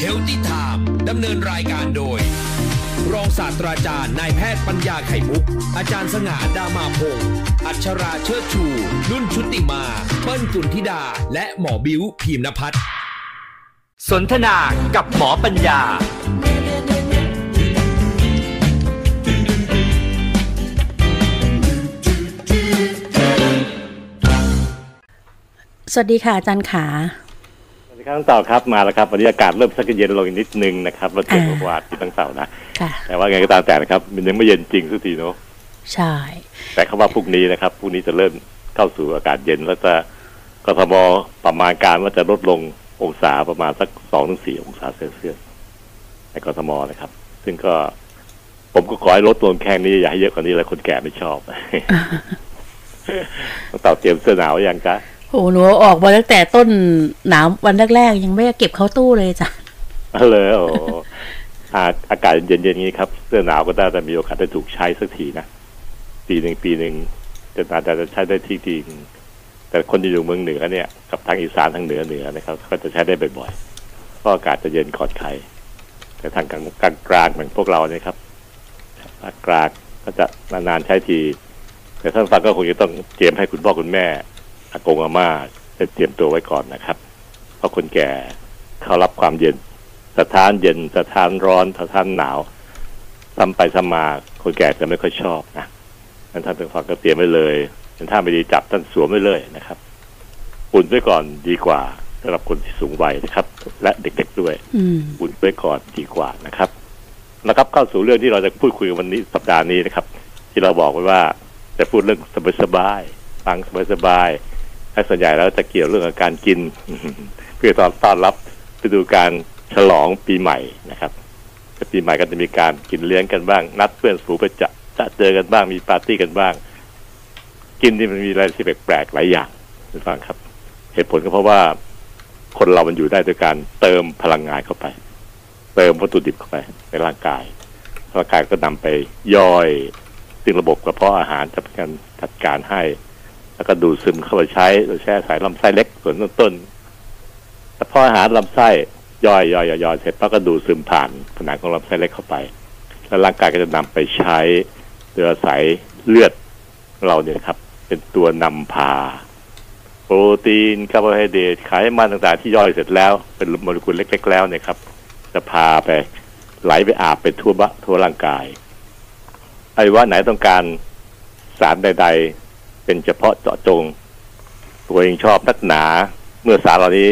Healthy Time ดำเนินรายการโดย รองศาสตราจารย์นายแพทย์ปัญญาไข่มุก อาจารย์สง่าดามาพงษ์อัชราเชิดชู นุ่นชุติมา เปิ้ลกุลธิดา และหมอบิวพีมนพัฒน์สนทนากับหมอปัญญาสวัสดีค่ะอาจารย์ขาสวัสดี ครับตั้งเต่าครับมาแล้วครับวันนี้อากาศเริ่มสักเย็นลงอีกนิดนึงนะครับเราเจออ่าเมื่อวานที่ตั้งเต่านะค่ะแต่ว่าไงก็ตามแต่นะครับ มันยังไม่เย็นจริงสักทีเนาะใช่ แต่เขาว่าพรุ่งนี้นะครับพรุ่งนี้จะเริ่มเข้าสู่อากาศเย็นแล้วจะกทมประมาณการว่าจะลดลงองศาประมาณสักสองถึงสี่องศาเซลเซียสในกทมนะครับ ซึ่งก็ผมก็ขอให้ลดลงแค่นี้อย่าให้เยอะกว่านี้เลยคนแก่ไม่ชอบตั้งเต่าเตรียมเสื้อหนาวยังคะ โหหนูออกมาตั้งแต่ต้นหนาววันแรกๆยังไม่เก็บเข้าตู้เลยจ้ะเลยโอ้อาอากาศเย็นๆอย่างนี้ครับเสื้อหนาวก็ได้แต่มีโอกาสได้ถูกใช้สักทีนะปีหนึ่งปีหนึ่งจะอาจจะใช้ได้ที่จริงแต่คนที่อยู่เมืองเหนือเนี่ยกับทางอีสานทางเหนือเหนือนะครับ ก็จะใช้ได้บ่อยๆเพราะอากาศจะเย็นกอนใครแต่ทางกลางกลางกลางเหมือนพวกเราเนี่ยครับภากลางก็จะนานๆใช้ที แต่ท่านฟังก็คงจะต้องเตรียมให้คุณพ่อคุณแม่ อากงอาม่าได้เตรียมตัวไว้ก่อนนะครับ เพราะคนแก่เขารับความเย็น สถานเย็นสถานร้อนสถานหนาวซ้ำไปซ้ำมาคนแก่จะไม่ค่อยชอบนะงั้นท่านเป็นฟังก็เตรียมไว้เลยถ้าไม่ดีจับท่านสวมไว้เลยนะครับอุ่นไว้ก่อนดีกว่าสำหรับคนที่สูงวัยนะครับ และเด็กๆด้วยอืมอุ่นไว้ก่อนดีกว่านะครับนะครับ เข้าสู่เรื่องที่เราจะพูดคุยกันวันนี้สัปดาห์นี้นะครับ ที่เราบอกไว้ว่าจะพูดเรื่องสบายๆฟังสบายๆ และส่วนใหญ่แล้วจะเกี่ยวเรื่องของการกิน เพื่อต้อนต้อนรับฤดูการฉลองปีใหม่นะครับปีใหม่ก็จะมีการกินเลี้ยงกันบ้าง นัดเพื่อนฝูงไปจะจะเจอกันบ้างมีปาร์ตี้กันบ้าง กินที่มันมีอะไรที่แปลกๆหลายอย่างคุณฟังครับ เหตุผลก็เพราะว่า คนเรามันอยู่ได้ด้วยการเติมพลังงานเข้าไป เติมวัตถุดิบเข้าไป ในร่างกายร่างกายก็นำไปย่อย ซึ่งระบบกระเพาะอาหารจะเป็นการจัดการให้ แล้วก็ดูดซึมเข้าไปใช้โดยแช่สายลำไส้เล็กส่วนต้นๆกระเพาะอาหารลำไส้ย่อยย่อยย่อยเสร็จแล้วก็ดูดซึมผ่านผนังของลำไส้เล็กเข้าไป แล้วร่างกายก็จะนำไปใช้โดยอาศัยเลือดเราเนี่ยครับ เป็นตัวนำพา โปรตีนคาร์โบไฮเดรตไขมันต่างๆที่ย่อยเสร็จแล้ว เป็นโมเลกุลเล็ก ๆ แล้วเนี่ยครับ จะพาไปไหลไปอาบไปทั่วบะทั่วร่างกายไอ้ว่าไหนต้องการสารใด ๆ เป็นเฉพาะเจาะจง ตัวเองชอบนักหนา เมื่อสารเหล่านี้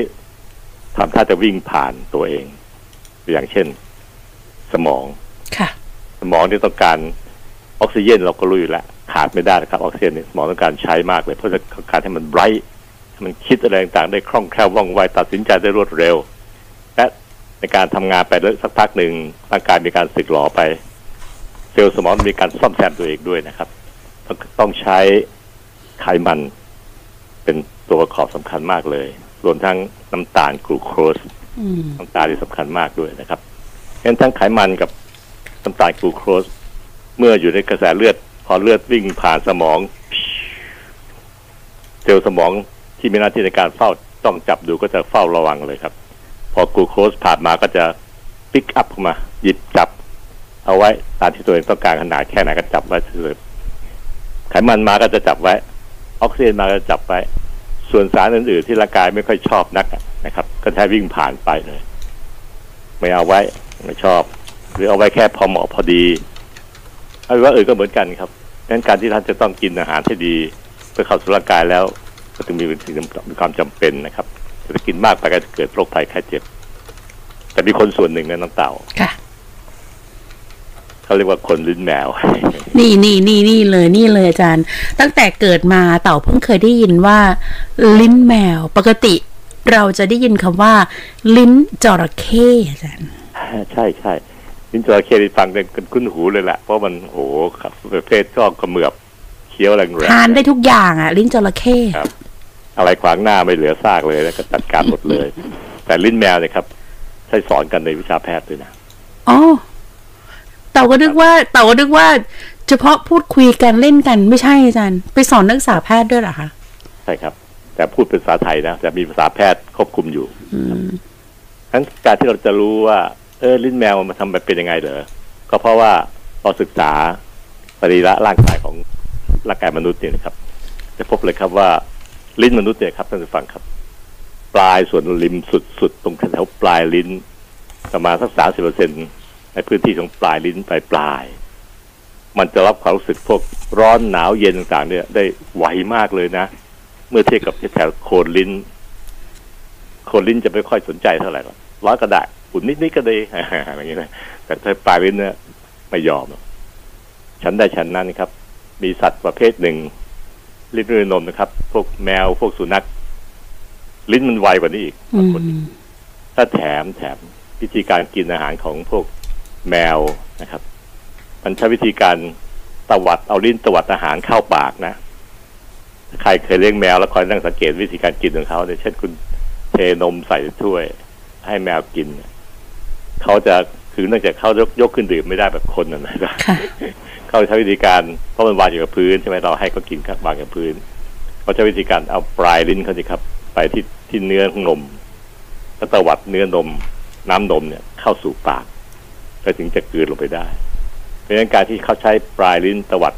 ทำท่าจะวิ่งผ่านตัวเอง อย่างเช่น สมองค่ะสมองที่ต้องการออกซิเจนเราก็รู้อยู่แล้วขาดไม่ได้นะครับออกซิเจนเนี่ยสมองต้องการใช้มากเลยเพราะจะต้องการให้มันไบรท์ให้มันคิดอะไรต่างๆได้คล่องแคล่วว่องไวตัดสินใจได้รวดเร็ว และในการทำงานไปสักพักหนึ่งร่างกายมีการสึกหรอไป เซลล์สมองมีการซ่อมแซมตัวเองด้วยนะครับ ต้องต้องใช้ ไขมัน เป็นตัวประกอบสำคัญมากเลย รวมทั้งน้ำตาลกลูโคสอืมน้ำตาลที่สำคัญมากด้วยนะครับงั้นทั้งไขมันกับน้ำตาลกลูโคส เมื่ออยู่ในกระแสเลือด พอเลือดวิ่งผ่านสมองเซลล์สมองที่มีหน้าที่ในการเฝ้าต้องจับดูก็จะเฝ้าระวังเลยครับ พอกลูโคสผ่านมาก็จะ pick up เข้ามา หยิบจับ เอาไว้ตามที่ตัวเองต้องการขนาดแค่ไหนก็จับไว้เลยไขมันมาก็จะจับไว้ ออกซิเจนมาก็จะจับไว้ส่วนสารอื่นๆที่ร่างกายไม่ค่อยชอบนักนะครับ ก็ใช้วิ่งผ่านไปเลย ไม่เอาไว้ไม่ชอบ หรือเอาไว้แค่พอเหมาะพอดีเอาเป็นว่าอื่นก็เหมือนกันครับดังนั้นการที่ท่านจะต้องกินอาหารที่ดี เพื่อเข้าสู่ร่างกายแล้ว ก็จึงมีสิ่งมีความจำเป็นนะครับถ้ากินมากไปก็จะเกิดโรคภัยไข้เจ็บ แต่มีคนส่วนหนึ่งในะน้ำเต่าค่ะ เขาเรียกว่าคนลิ้นแมว นี่นี่นี่นี่เลยนี่เลยอาจารย์ ตั้งแต่เกิดมาเต่าเพิ่งเคยได้ยินว่า ลิ้นแมว ปกติเราจะได้ยินคำว่า ลิ้นจระเข้อาจารย์ใช่ใช่ลิ้นจระเข้ที่ฟังกันคุ้นหูเลยแหละเพราะมันโอ้โหครับประเภทชอบกระเหมือบเคี้ยวแรงๆทานได้ทุกอย่างอะ ลิ้นจระเข้ครับ อะไรขวางหน้าไม่เหลือซากเลยแล้วก็จัดการหมดเลย แต่ลิ้นแมวเนี่ยครับใช้สอนกันในวิชาแพทย์ด้วยนะอ๋อเต่าก็นึกว่าเต่าก็นึกว่า เฉพาะพูดคุยกันเล่นกันไม่ใช่อาจารย์ ไปสอนนักศึกษาแพทย์ด้วยเหรอคะใช่ครับ แต่พูดเป็นภาษาไทยนะแต่มีภาษาแพทย์ควบคุมอยู่อืมทั้นการที่เราจะรู้ว่า เออลิ้นแมวมันทำแบบเป็นยังไงเหรอก็เพราะว่าเราศึกษาสรีระร่างกายของร่างกายมนุษย์เนี่ยนะครับ จะพบเลยครับว่าลิ้นมนุษย์เนี่ยครับท่านผู้ฟังครับ ปลายส่วนริมสุดๆตรงแถวปลายลิ้นประมาณสักสามสิบเปอร์เซ็น ในพื้นที่ของปลายลิ้นปลายปลายๆมันจะรับความรู้สึกพวกร้อนหนาวเย็นต่างๆเนี่ย ได้ไวมากเลยนะ เมื่อเทียบกับแถวโคนลิ้น โคนลิ้นจะไม่ค่อยสนใจเท่าไหร่หรอกร้อนก็ได้อุ่นนิดๆก็ดีอะไรอย่างเงี้ยนะแต่ถ้าปลายลิ้นเนี่ยไม่ยอมหรอกฉันได้ฉันนั้นครับ มีสัตว์ประเภทหนึ่ง ลิ้นด้วยนมนะครับ พวกแมวพวกสุนัขลิ้นมันไวกว่านี้อีกอืบางคนมถ้าแถมแถมวิธีการกินอาหารของพวก แมวนะครับ มันใช้วิธีการตวัดเอาลิ้นตวัดอาหารเข้าปากนะใครเคยเลี้ยงแมวแล้วคอยนั่งสังเกตวิธีการกินของเขาเนี่ยเช่นคุณเทนมใส่ถ้วย ให้แมวกินเนี่ยเขาจะคือเนื่องจากเขายกยกขึ้นดื่มไม่ได้แบบคนนะนะครับค่ะเขาใช้วิธีการเพราะมันวางอยู่กับพื้นใช่ไหมเราให้เขากินครับวางกับพื้นเขาใช้วิธีการเอาปลายลิ้นเขาสิครับ ไปที่ที่เนื้อของนมแล้วตวัดเนื้อนม น้ำนมเนี่ยเข้าสู่ปาก ก็ถึงจะกลืนลงไปได้ เพราะฉะนั้นการที่เขาใช้ปลายลิ้นตวัด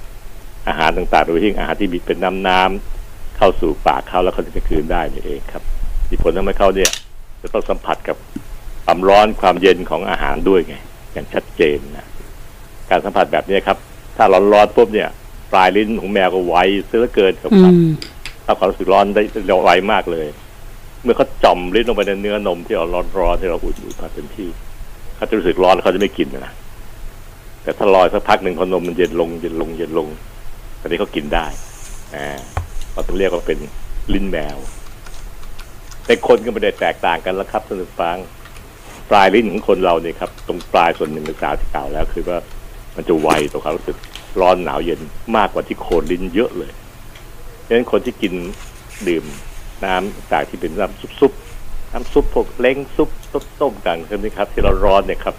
อาหารต่างๆโดยที่อาหารที่มีเป็นน้ำน้ำๆเข้าสู่ปากเขาแล้วเขาถึงจะกลืนได้นี่เองครับมีผลทำให้เขาเนี่ย จะต้องสัมผัสกับความร้อนความเย็นของอาหารด้วยไง อย่างชัดเจนนะการสัมผัสแบบนี้ครับ ถ้าร้อนๆปุ๊บเนี่ย ปลายลิ้นของแมวก็ไวเสือเกินครับอืมรับความรู้สึกร้อนได้ไวมากเลย เมื่อเขาจ่อมลิ้นลงไปในเนื้อนมที่เราร้อนๆที่เราอุ่นๆมาเต็มที่ เขาจะรู้สึกร้อนเขาจะไม่กินนะแต่ถ้ารอยสักพักหนึ่งพอนมมันเย็นลงเย็นลงเย็นลงตอนนี้เขากินได้อ่าเราต้องเรียกว่าเป็นลิ้นแมว แต่คนก็ไม่ได้แตกต่างกันแล้วครับท่านผู้ฟังปลายลิ้นของคนเราเนี่ยครับ ตรงปลายส่วนหนึ่งในสาวที่กล่าวแล้ว คือว่ามันจะไวต่อความรู้สึกร้อนหนาวเย็นมากกว่าที่โคนลิ้นเยอะเลยเพราะฉะนั้นคนที่กินดื่มน้ำจากที่เป็นน้ำซุปๆ น้ำซุปพวกเล้งซุปต้มต้มกันใช่ไหมครับ ที่เราร้อนเนี่ยครับ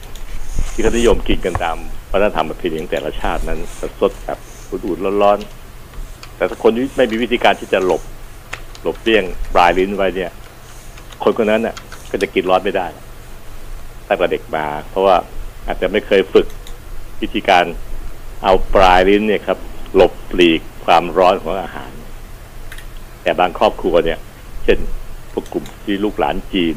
ที่เขานิยมกินกันตามวัฒนธรรมประเพณีของแต่ละชาตินั้นสดแบบอุ่นๆร้อนๆแต่ถ้าคนที่ไม่มีวิธีการที่จะหลบ หลบเลี่ยงปลายลิ้นไว้เนี่ย คนคนนั้นน่ะ ก็จะกินร้อนไม่ได้ตั้งแต่เด็กมาเพราะว่าอาจจะไม่เคยฝึกวิธีการเอาปลายลิ้นเนี่ยครับ หลบหลีกความร้อนของอาหาร แต่บางครอบครัวเนี่ย เช่น พวกกลุ่มที่ลูกหลานจีน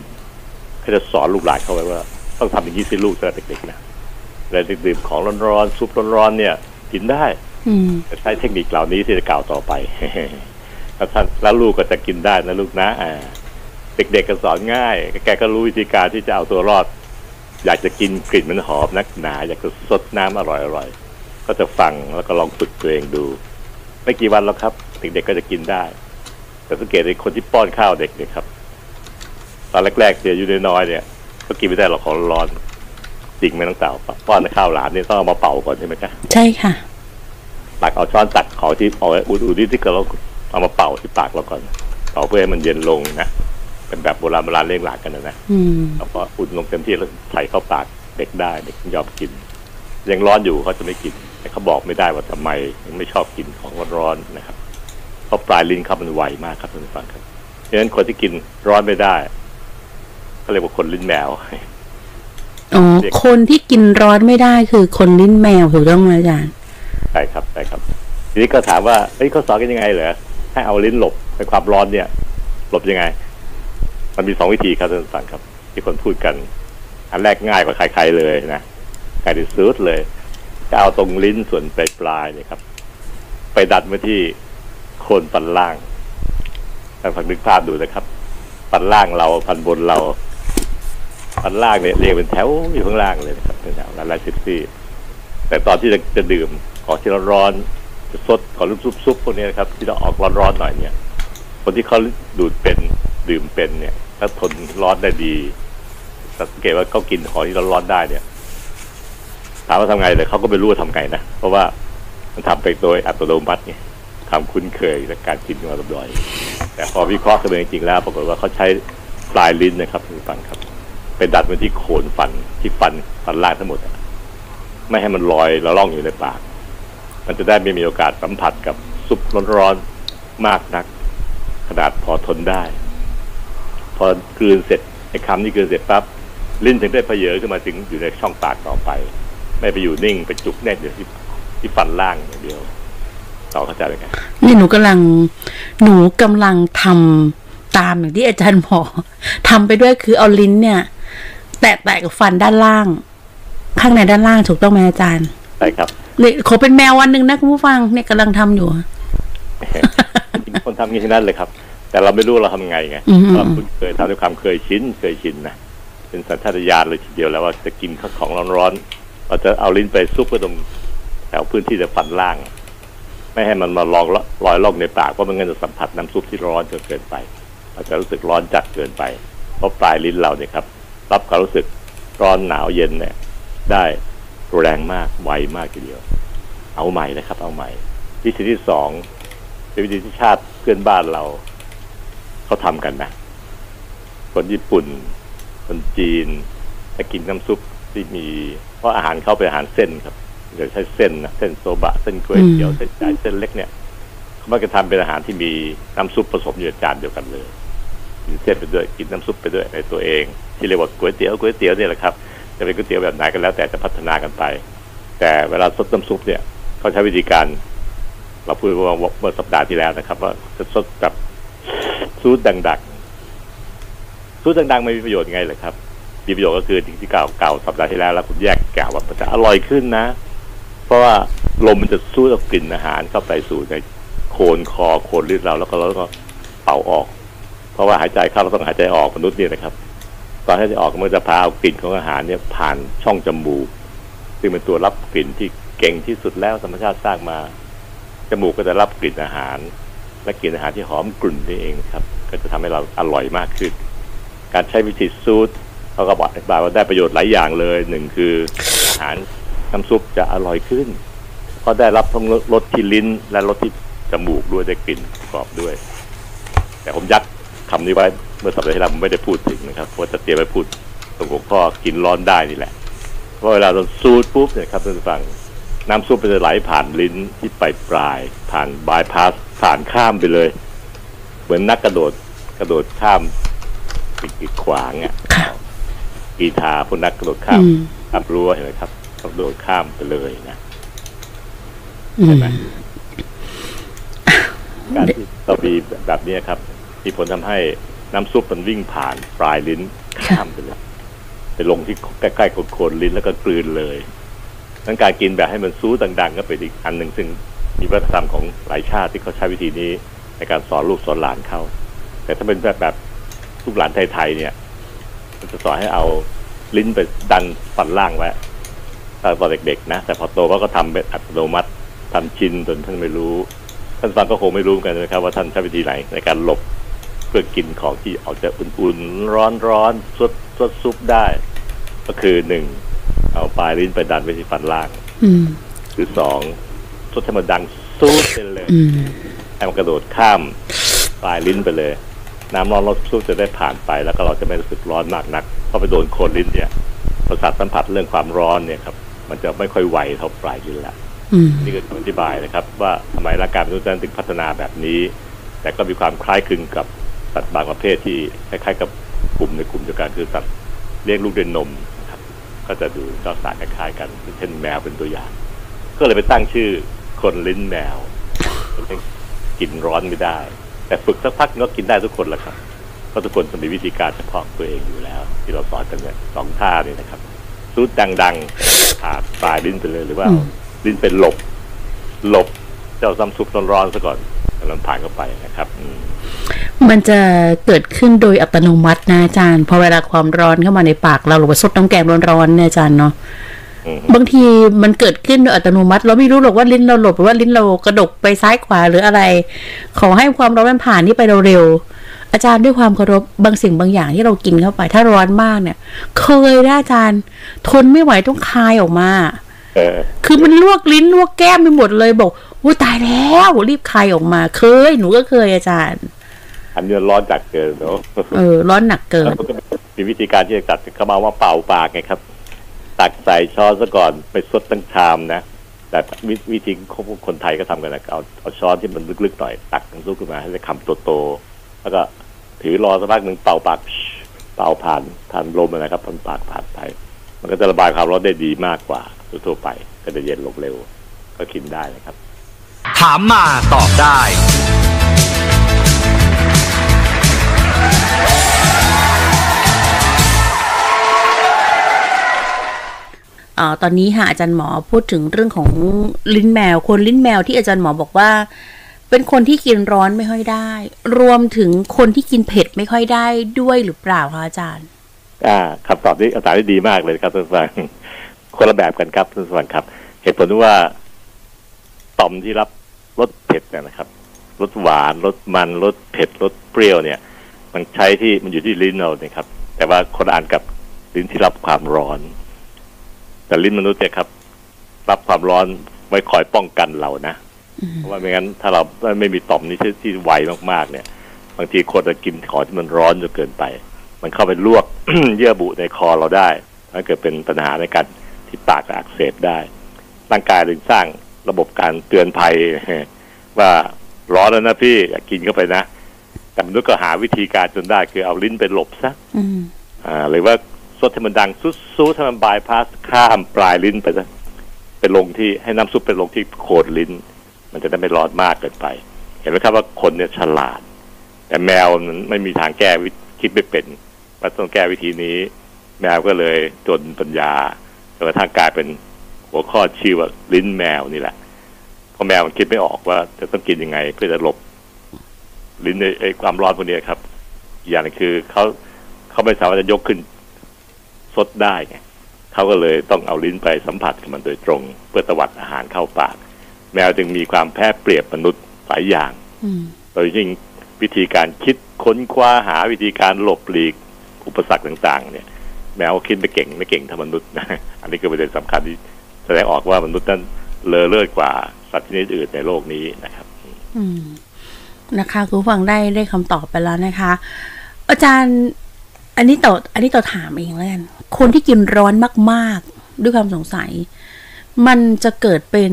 เขาจะสอนลูกหลานเขาไว้ว่า ต้องทำอย่างนี้สิลูกตั้งแต่เด็กๆนะแล้วดื่มของร้อนๆซุปร้อนๆเนี่ย กินได้อืมจะใช้เทคนิคเหล่านี้ที่จะกล่าวต่อไปแล้วท่านแล้วลูกก็จะกินได้นะลูกนะอ่าเด็กๆก็สอนง่าย แกก็รู้วิธีการที่จะเอาตัวรอด อยากจะกินกลิ่นมันหอมนักหนา อยากจะสดน้ำอร่อยๆ ก็จะฟังแล้วก็ลองฝึกตัวเองดู ไม่กี่วันแล้วครับ เด็กๆก็จะกินได้ แต่สังเกตในคนที่ป้อนข้าวเด็กเนี่ยครับ ตอนแรกๆเสียอยู่น้อยๆเนี่ย ก็กินไม่ได้หรอกของร้อนจริงไหมน้องสาวป้อนข้าวหลานเนี่ยต้องเอามาเป่าก่อนใช่ไหมจ๊ะใช่ค่ะตักเอาช้อนตักของที่เอาไว้อุ่นๆนี่ที่เราเอามาเป่าที่ปากเราก่อนเป่าเพื่อให้มันเย็นลงนะเป็นแบบโบราณโบราณเลี้ยงหลานกันนะนะอืมแล้วก็อุ่นลงเต็มที่แล้วใส่เข้าปากเด็กได้เด็กยอมกิน ยังร้อนอยู่เขาจะไม่กิน แต่เขาบอกไม่ได้ว่าทำไมยังไม่ชอบกินของร้อนๆนะครับ เพราะปลายลิ้นเขามันไวมากครับท่านผู้ฟังครับเพราะฉะนั้นคนที่กินร้อนไม่ได้เขาเรียกว่าคนลิ้นแมวอ๋อคนที่กินร้อนไม่ได้คือคนลิ้นแมวถูกต้องไหมอาจารย์ใช่ครับใช่ครับ ทีนี้ก็ถามว่าเฮ้ยเขาสอนกันยังไงเหรอให้เอาลิ้นหลบในความร้อนเนี่ย หลบยังไง มันมีสองวิธีครับท่านผู้ฟังครับ ที่คนพูดกัน อันแรกง่ายกว่าใครๆเลยนะง่ายที่สุดเลยก็เอาตรงลิ้นส่วนปลายปลายๆเนี่ยครับ ไปดัดไว้ที่โคนฟันล่างท่านฟังนึกภาพดูนะครับ ฟันล่างเราฟันบนเรา ฟันล่างเนี่ยเรียงเป็นแถวอยู่ข้างล่างเลยนะครับเป็นแถวหลายๆสิบซี่ แต่ตอนที่จะจะดื่มของที่ร้อนๆจะซดของลูกซุปๆพวกนี้นะครับ ที่เราออกร้อนๆหน่อยเนี่ย คนที่เขาดูดเป็นดื่มเป็นเนี่ย ถ้าทนร้อนได้ดีสังเกตว่าเขากินของที่ร้อนๆได้เนี่ยถามว่าทำไงเลยเขาก็ไม่รู้ว่าทำไงนะ เพราะว่ามันทำไปโดยอัตโนมัติไง ความคุ้นเคยจากการกินมาบ่อยๆแต่พอวิเคราะห์กันจริงๆแล้วปรากฏว่าเขาใช้ปลายลิ้นนะครับคุณผู้ฟังครับไปดัดไว้ที่โคนฟันที่ฟันฟันล่างทั้งหมดไม่ให้มันลอยละล่องอยู่ในปาก มันจะได้ไม่มีโอกาสสัมผัสกับซุปร้อนๆมากนัก ขนาดพอทนได้ พอกลืนเสร็จไอ้คำที่กลืนเสร็จปั๊บลิ้นถึงได้เพเยอขึ้นมาถึงอยู่ในช่องปากต่อไป ไม่ไปอยู่นิ่งไปจุกแน่นอยู่ที่ที่ฟันล่างอย่างเดียว ต่อเข้าใจไหมครับนี่หนูกำลัง หนูกำลังทำตามอย่างที่อาจารย์บอกทำไปด้วยคือเอาลิ้นเนี่ย แตะแตะกับฟันด้านล่าง ข้างในด้านล่างถูกต้องไหมอาจารย์ใช่ครับเนี่ยขอเป็นแมววันหนึ่งนะคุณผู้ฟังเนี่ยกำลังทำอยู่คนทำอย่างนี้ทั้งนั้นเลยครับ แต่เราไม่รู้เราทำไงไงอืมเราคุ้นเคยทำด้วยความเคยชินเคยชินนะเป็นสัญชาตญาณเลยทีเดียวแล้วว่าจะกินข้าวของร้อนๆเราจะเอาลิ้นไปซุกไว้ตรงแถวพื้นที่จะฟันล่าง ไม่ให้มันมาลองลอยล่องในปากเพราะมันงั้นจะสัมผัสน้ำซุปที่ร้อนจนเกินไปเราจะรู้สึกร้อนจัดเกินไปเพราะปลายลิ้นเราเนี่ยครับรับความรู้สึกร้อนหนาวเย็นเนี่ย ได้แรงมากไวมากทีเดียว เอาใหม่นะครับ เอาใหม่วิธีที่สองเป็นวิธีที่ชาติเพื่อนบ้านเราเขาทำกันนะคนญี่ปุ่น คนจีนจะกินน้ำซุปที่มีเพราะอาหารเข้าเป็นอาหารเส้นครับ เดี๋ยวใช้เส้นนะเส้นโซบะเส้นก๋วยเตี๋ยวเส้นใหญ่เส้นเล็กเนี่ยเขามักจะทำเป็นอาหารที่มีน้ำซุปผสมอยู่ในจานเดียวกันเลยกินเส้นไปด้วยกินน้ำซุปไปด้วยในตัวเอง ที่เรียกว่าก๋วยเตี๋ยวก๋วยเตี๋ยวเนี่ยแหละครับจะเป็นก๋วยเตี๋ยวแบบไหนก็แล้วแต่จะพัฒนากันไป แต่เวลาซดน้ำซุปเนี่ยเขาใช้วิธีการ เราพูดว่าเมื่อสัปดาห์ที่แล้วนะครับ ว่าจะซดกับซูดดังๆซูดดังๆไม่มีประโยชน์ยังไงเลยครับมีประโยชน์ก็คือที่เก่าเก่าสัปดาห์ที่แล้วแล้วคุณแยกกล่าวว่ามันจะอร่อยขึ้นนะ เพราะว่าลมมันจะซูดเอากลิ่นอาหารเข้าไปสู่ในโคนคอโคนลิ้นเราแล้วก็เราก็เป่าออก เพราะว่าหายใจเข้าเราต้องหายใจออกมนุษย์เนี่ยนะครับ ตอนหายใจออกมันจะพาเอากลิ่นของอาหารเนี่ยผ่านช่องจมูกซึ่งเป็นตัวรับกลิ่นที่เก่งที่สุดแล้วธรรมชาติสร้างมาจมูกก็จะรับกลิ่นอาหาร และกลิ่นอาหารที่หอมกลุ่นนี่เองครับ ก็จะทำให้เราอร่อยมากขึ้น การใช้วิธีซูดเขาก็บอกอธิบายว่าได้ประโยชน์หลายอย่างเลยหนึ่งคืออาหาร น้ำซุปจะอร่อยขึ้นเพราะได้รับทั้งรสที่ลิ้นและรสที่จมูกด้วยได้กลิ่นประกอบด้วย แต่ผมยัดคำนี้ไว้เมื่อสัปดาห์ที่แล้วผมไม่ได้พูดถึงนะครับเพราะจะเตรียมไว้พูดตรงหัวข้อกินร้อนได้นี่แหละเพราะเวลาเราซูดปุ๊บเนี่ยครับท่านผู้ฟังน้ำซุปมันจะไหลผ่านลิ้นที่ปลายปลายๆผ่านบายพาสผ่านข้ามไปเลย เหมือนนักกระโดดกระโดดข้ามสิ่งกีดขวางอะค่ะกีฬาพวกนักกระโดดข้ามอืมข้ามรั้วเห็นไหมครับ กระโดดข้ามไปเลยนะอืใช่มไหมการที่เรามีแบบนี้ครับ มีผลทำให้น้ำซุปมันวิ่งผ่านปลายลิ้นข้ามไปเลยไปลงที่ใกล้ๆโคนๆลิ้นแล้วก็กลืนเลยดังการกินแบบให้มันซู้ดังๆ ก็เป็นอีกอันหนึ่งซึ่งมีวัฒนธรรมของหลายชาติที่เขาใช้วิธีนี้ ในการสอนลูกสอนหลานเขาแต่ถ้าเป็นแบบแบบลูกหลานไทยๆเนี่ยมันจะสอนให้เอาลิ้นไปดันฟันล่างไว้ ตอนเด็กๆนะ แต่พอโตเขาก็ทำเป็นอัตโนมัติทำชินจนท่านไม่รู้ ท่านฟังก็คงไม่รู้เหมือนกันนะครับ ว่าท่านใช้วิธีไหนในการหลบเพื่อกินของที่ออกจะอุ่นๆ ร้อนๆซดซดซุปได้ ก็คือหนึ่งเอาปลายลิ้นไปดันไปที่ฟันล่างอืมหรือสองซดให้มันดังซูดไปเลยอืมให้มันกระโดดข้ามปลายลิ้นไปเลย น้ำร้อนรสซุปจะได้ผ่านไป แล้วก็เราจะไม่รู้สึกร้อนมากนักเพราะไปโดนโคนลิ้นเนี่ยประสาทสัมผัสเรื่องความร้อนเนี่ยครับ มันจะไม่ค่อยไวเท่าปลายลิ้นละอืมนี่คือคำอธิบายนะครับ ว่าทำไมร่างกายมนุษย์นั้นถึงพัฒนาแบบนี้ แต่ก็มีความคล้ายคลึงกับสัตว์บางประเภทที่คล้ายๆกับกลุ่มในกลุ่มเดียวกันคือสัตว์เลี้ยงลูกด้วยนมนะครับ ก็จะดูเจ้าสารคล้ายๆกันเช่นแมวเป็นตัวอย่าง ก็เลยไปตั้งชื่อคนลิ้นแมวกินร้อนไม่ได้ แต่ฝึกสักพักก็กินได้ทุกคนแหละครับเพราะทุกคนจะมีวิธีการเฉพาะตัวเองอยู่แล้ว ที่เราสอนกันเนี่ยสองท่านี่นะครับ ซูดดังๆผ่าปลายลิ้นไปเลยหรือว่าเอาลิ้นเป็นหลบ หลบเจ้าซัมซุปร้อนๆซะก่อนแล้วมันผ่านเข้าไปนะครับอืมมันจะเกิดขึ้นโดยอัตโนมัตินะอาจารย์พอเวลาความร้อนเข้ามาในปากเราหรือว่าซดน้ำแกงร้อนๆเนี่ยอาจารย์เนาะอืมบางทีมันเกิดขึ้นโดยอัตโนมัติ เราไม่รู้หรอกว่าลิ้นเราหลบหรือว่าลิ้นเรากระดกไปซ้ายขวาหรืออะไร ขอให้ความร้อนมันผ่านนี่ไปเร็วๆ อาจารย์ด้วยความเคารพบางสิ่งบางอย่างที่เรากินเข้าไป ถ้าร้อนมากเนี่ย เคยนะอาจารย์ ทนไม่ไหวต้องคายออกมาเออคือมันลวกลิ้นลวกแก้มไปหมดเลยบอกอุ้ยตายแล้วรีบคายออกมา เคย หนูก็เคยอาจารย์ อันนี้ร้อนจัดเกินเนาะเออ ร้อนหนักเกินแล้วก็มีวิธีการที่จะตัดเข้ามาว่าเป่าปากไงครับ ตักใส่ช้อนซะก่อนไปซดตั้งชามนะแต่วิวิธีของคนไทยก็ทำกันนะเอาเอาช้อนที่มันลึกๆหน่อยตักน้ำซุปขึ้นมาให้ได้คำโตๆ แล้วก็ถือรอสักพักหนึ่งเป่าปากเป่าผ่านผ่านลมนะครับผ่านปากผ่านไป มันก็จะระบายความร้อนได้ดีมากกว่าทั่วๆไป ก็จะเย็นลงเร็ว ก็กินได้นะครับ ถามมาตอบได้เอ่อตอนนี้ค่ะอาจารย์หมอพูดถึงเรื่องของลิ้นแมวคนลิ้นแมวที่อาจารย์หมอบอกว่า เป็นคนที่กินร้อนไม่ค่อยได้ รวมถึงคนที่กินเผ็ดไม่ค่อยได้ด้วยหรือเปล่าคะอาจารย์ อ่าคำตอบนี้คำตอบที่ดีมากเลยครับท่านฟังคนละแบบกันครับท่านฟังครับ เหตุผลที่ว่า ต่อมที่รับรสเผ็ดเนี่ยนะครับรสหวานรสมันรสเผ็ดรสเปรี้ยวเนี่ย มันใช้ที่มันอยู่ที่ลิ้นเราเนี่ยครับ แต่ว่าคนละอันกับลิ้นที่รับความร้อน แต่ลิ้นมนุษย์เนี่ยครับ รับความร้อนไว้คอยป้องกันเรานะ เพราะว่าไม่งั้นถ้าเราไม่มีต่อมนี้ที่ที่ไวมากๆเนี่ย บางทีคนจะกินของที่มันร้อนจนเกินไป มันเข้าไปลวกเยื่อบุในคอเราได้ถ้าเกิดเป็นปัญหาในการที่ปากอักเสบได้ ร่างกายถึงสร้างระบบการเตือนภัย ว่าร้อนแล้วนะพี่อย่ากินเข้าไปนะแต่มนุษย์ก็หาวิธีการจนได้ คือเอาลิ้นไปหลบซะอืมอ่าหรือว่าซดให้มันดังซุดซูดให้มันบายพาสข้ามปลายลิ้นไปซะไปลงที่ให้น้ำซุปไปลงที่โคนลิ้น มันจะได้ไม่ร้อนมากเกินไป เห็นไหมครับว่าคนเนี่ยฉลาด แต่แมวมันไม่มีทางแก้คิดไม่เป็นว่าต้องแก้วิธีนี้ แมวก็เลยจนปัญญาจนกระทั่งกลายเป็นหัวข้อชื่อว่าลิ้นแมวนี่แหละเพราะแมวมันคิดไม่ออกว่า จะต้องกินยังไง เพื่อจะหลบ ลิ้นในไอ้ความร้อนพวกนี้ครับ อย่างหนึงคือเขาเขาไม่สามารถจะยกขึ้นซดได้ไงเขาก็เลยต้องเอาลิ้นไปสัมผัสกับมันโดยตรง เพื่อตวัดอาหารเข้าปาก แมวจึงมีความแพ้เปรียบมนุษย์หลายอย่างอืมโดยยิ่งวิธีการคิดค้นคว้าหาวิธีการหลบหลีกอุปสรรคต่างๆ เนี่ย แมวคิดไม่เก่งไม่เก่งเท่ามนุษย์นะอันนี้คือประเด็นสำคัญที่แสดงออกว่ามนุษย์นั้นเลอเลิศกว่าสัตว์ชนิดอื่นในโลกนี้นะครับ อืมนะคะคุณผู้ฟังได้ได้คำตอบไปแล้วนะคะ อาจารย์ อันนี้ต่ออันนี้ต่อถามเองแล้วกันคนที่กินร้อนมาก ๆ ด้วยความสงสัย มันจะเกิดเป็น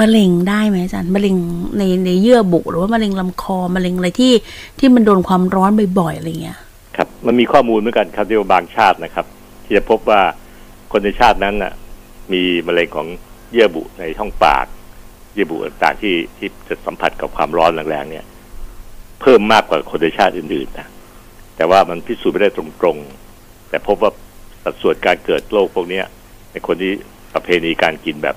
มะเร็งได้ไหมอาจารย์มะเร็งในในเยื่อบุหรือว่ามะเร็งลำคอมะเร็งอะไรที่ที่มันโดนความร้อนบ่อยๆอะไรเงี้ยครับมันมีข้อมูลเหมือนกันครับที่ว่าบางชาตินะครับ ที่จะพบว่าคนในชาตินั้นน่ะ มีมะเร็งของเยื่อบุในช่องปาก เยื่อบุต่างๆที่ที่จะสัมผัสกับความร้อนแรงๆเนี่ย เพิ่มมากกว่าคนในชาติอื่นๆนะแต่ว่ามันพิสูจน์ไม่ได้ตรงๆ แต่พบว่าสัดส่วนการเกิดโรคพวกนี้ในคนที่ประเพณีการกินแบบ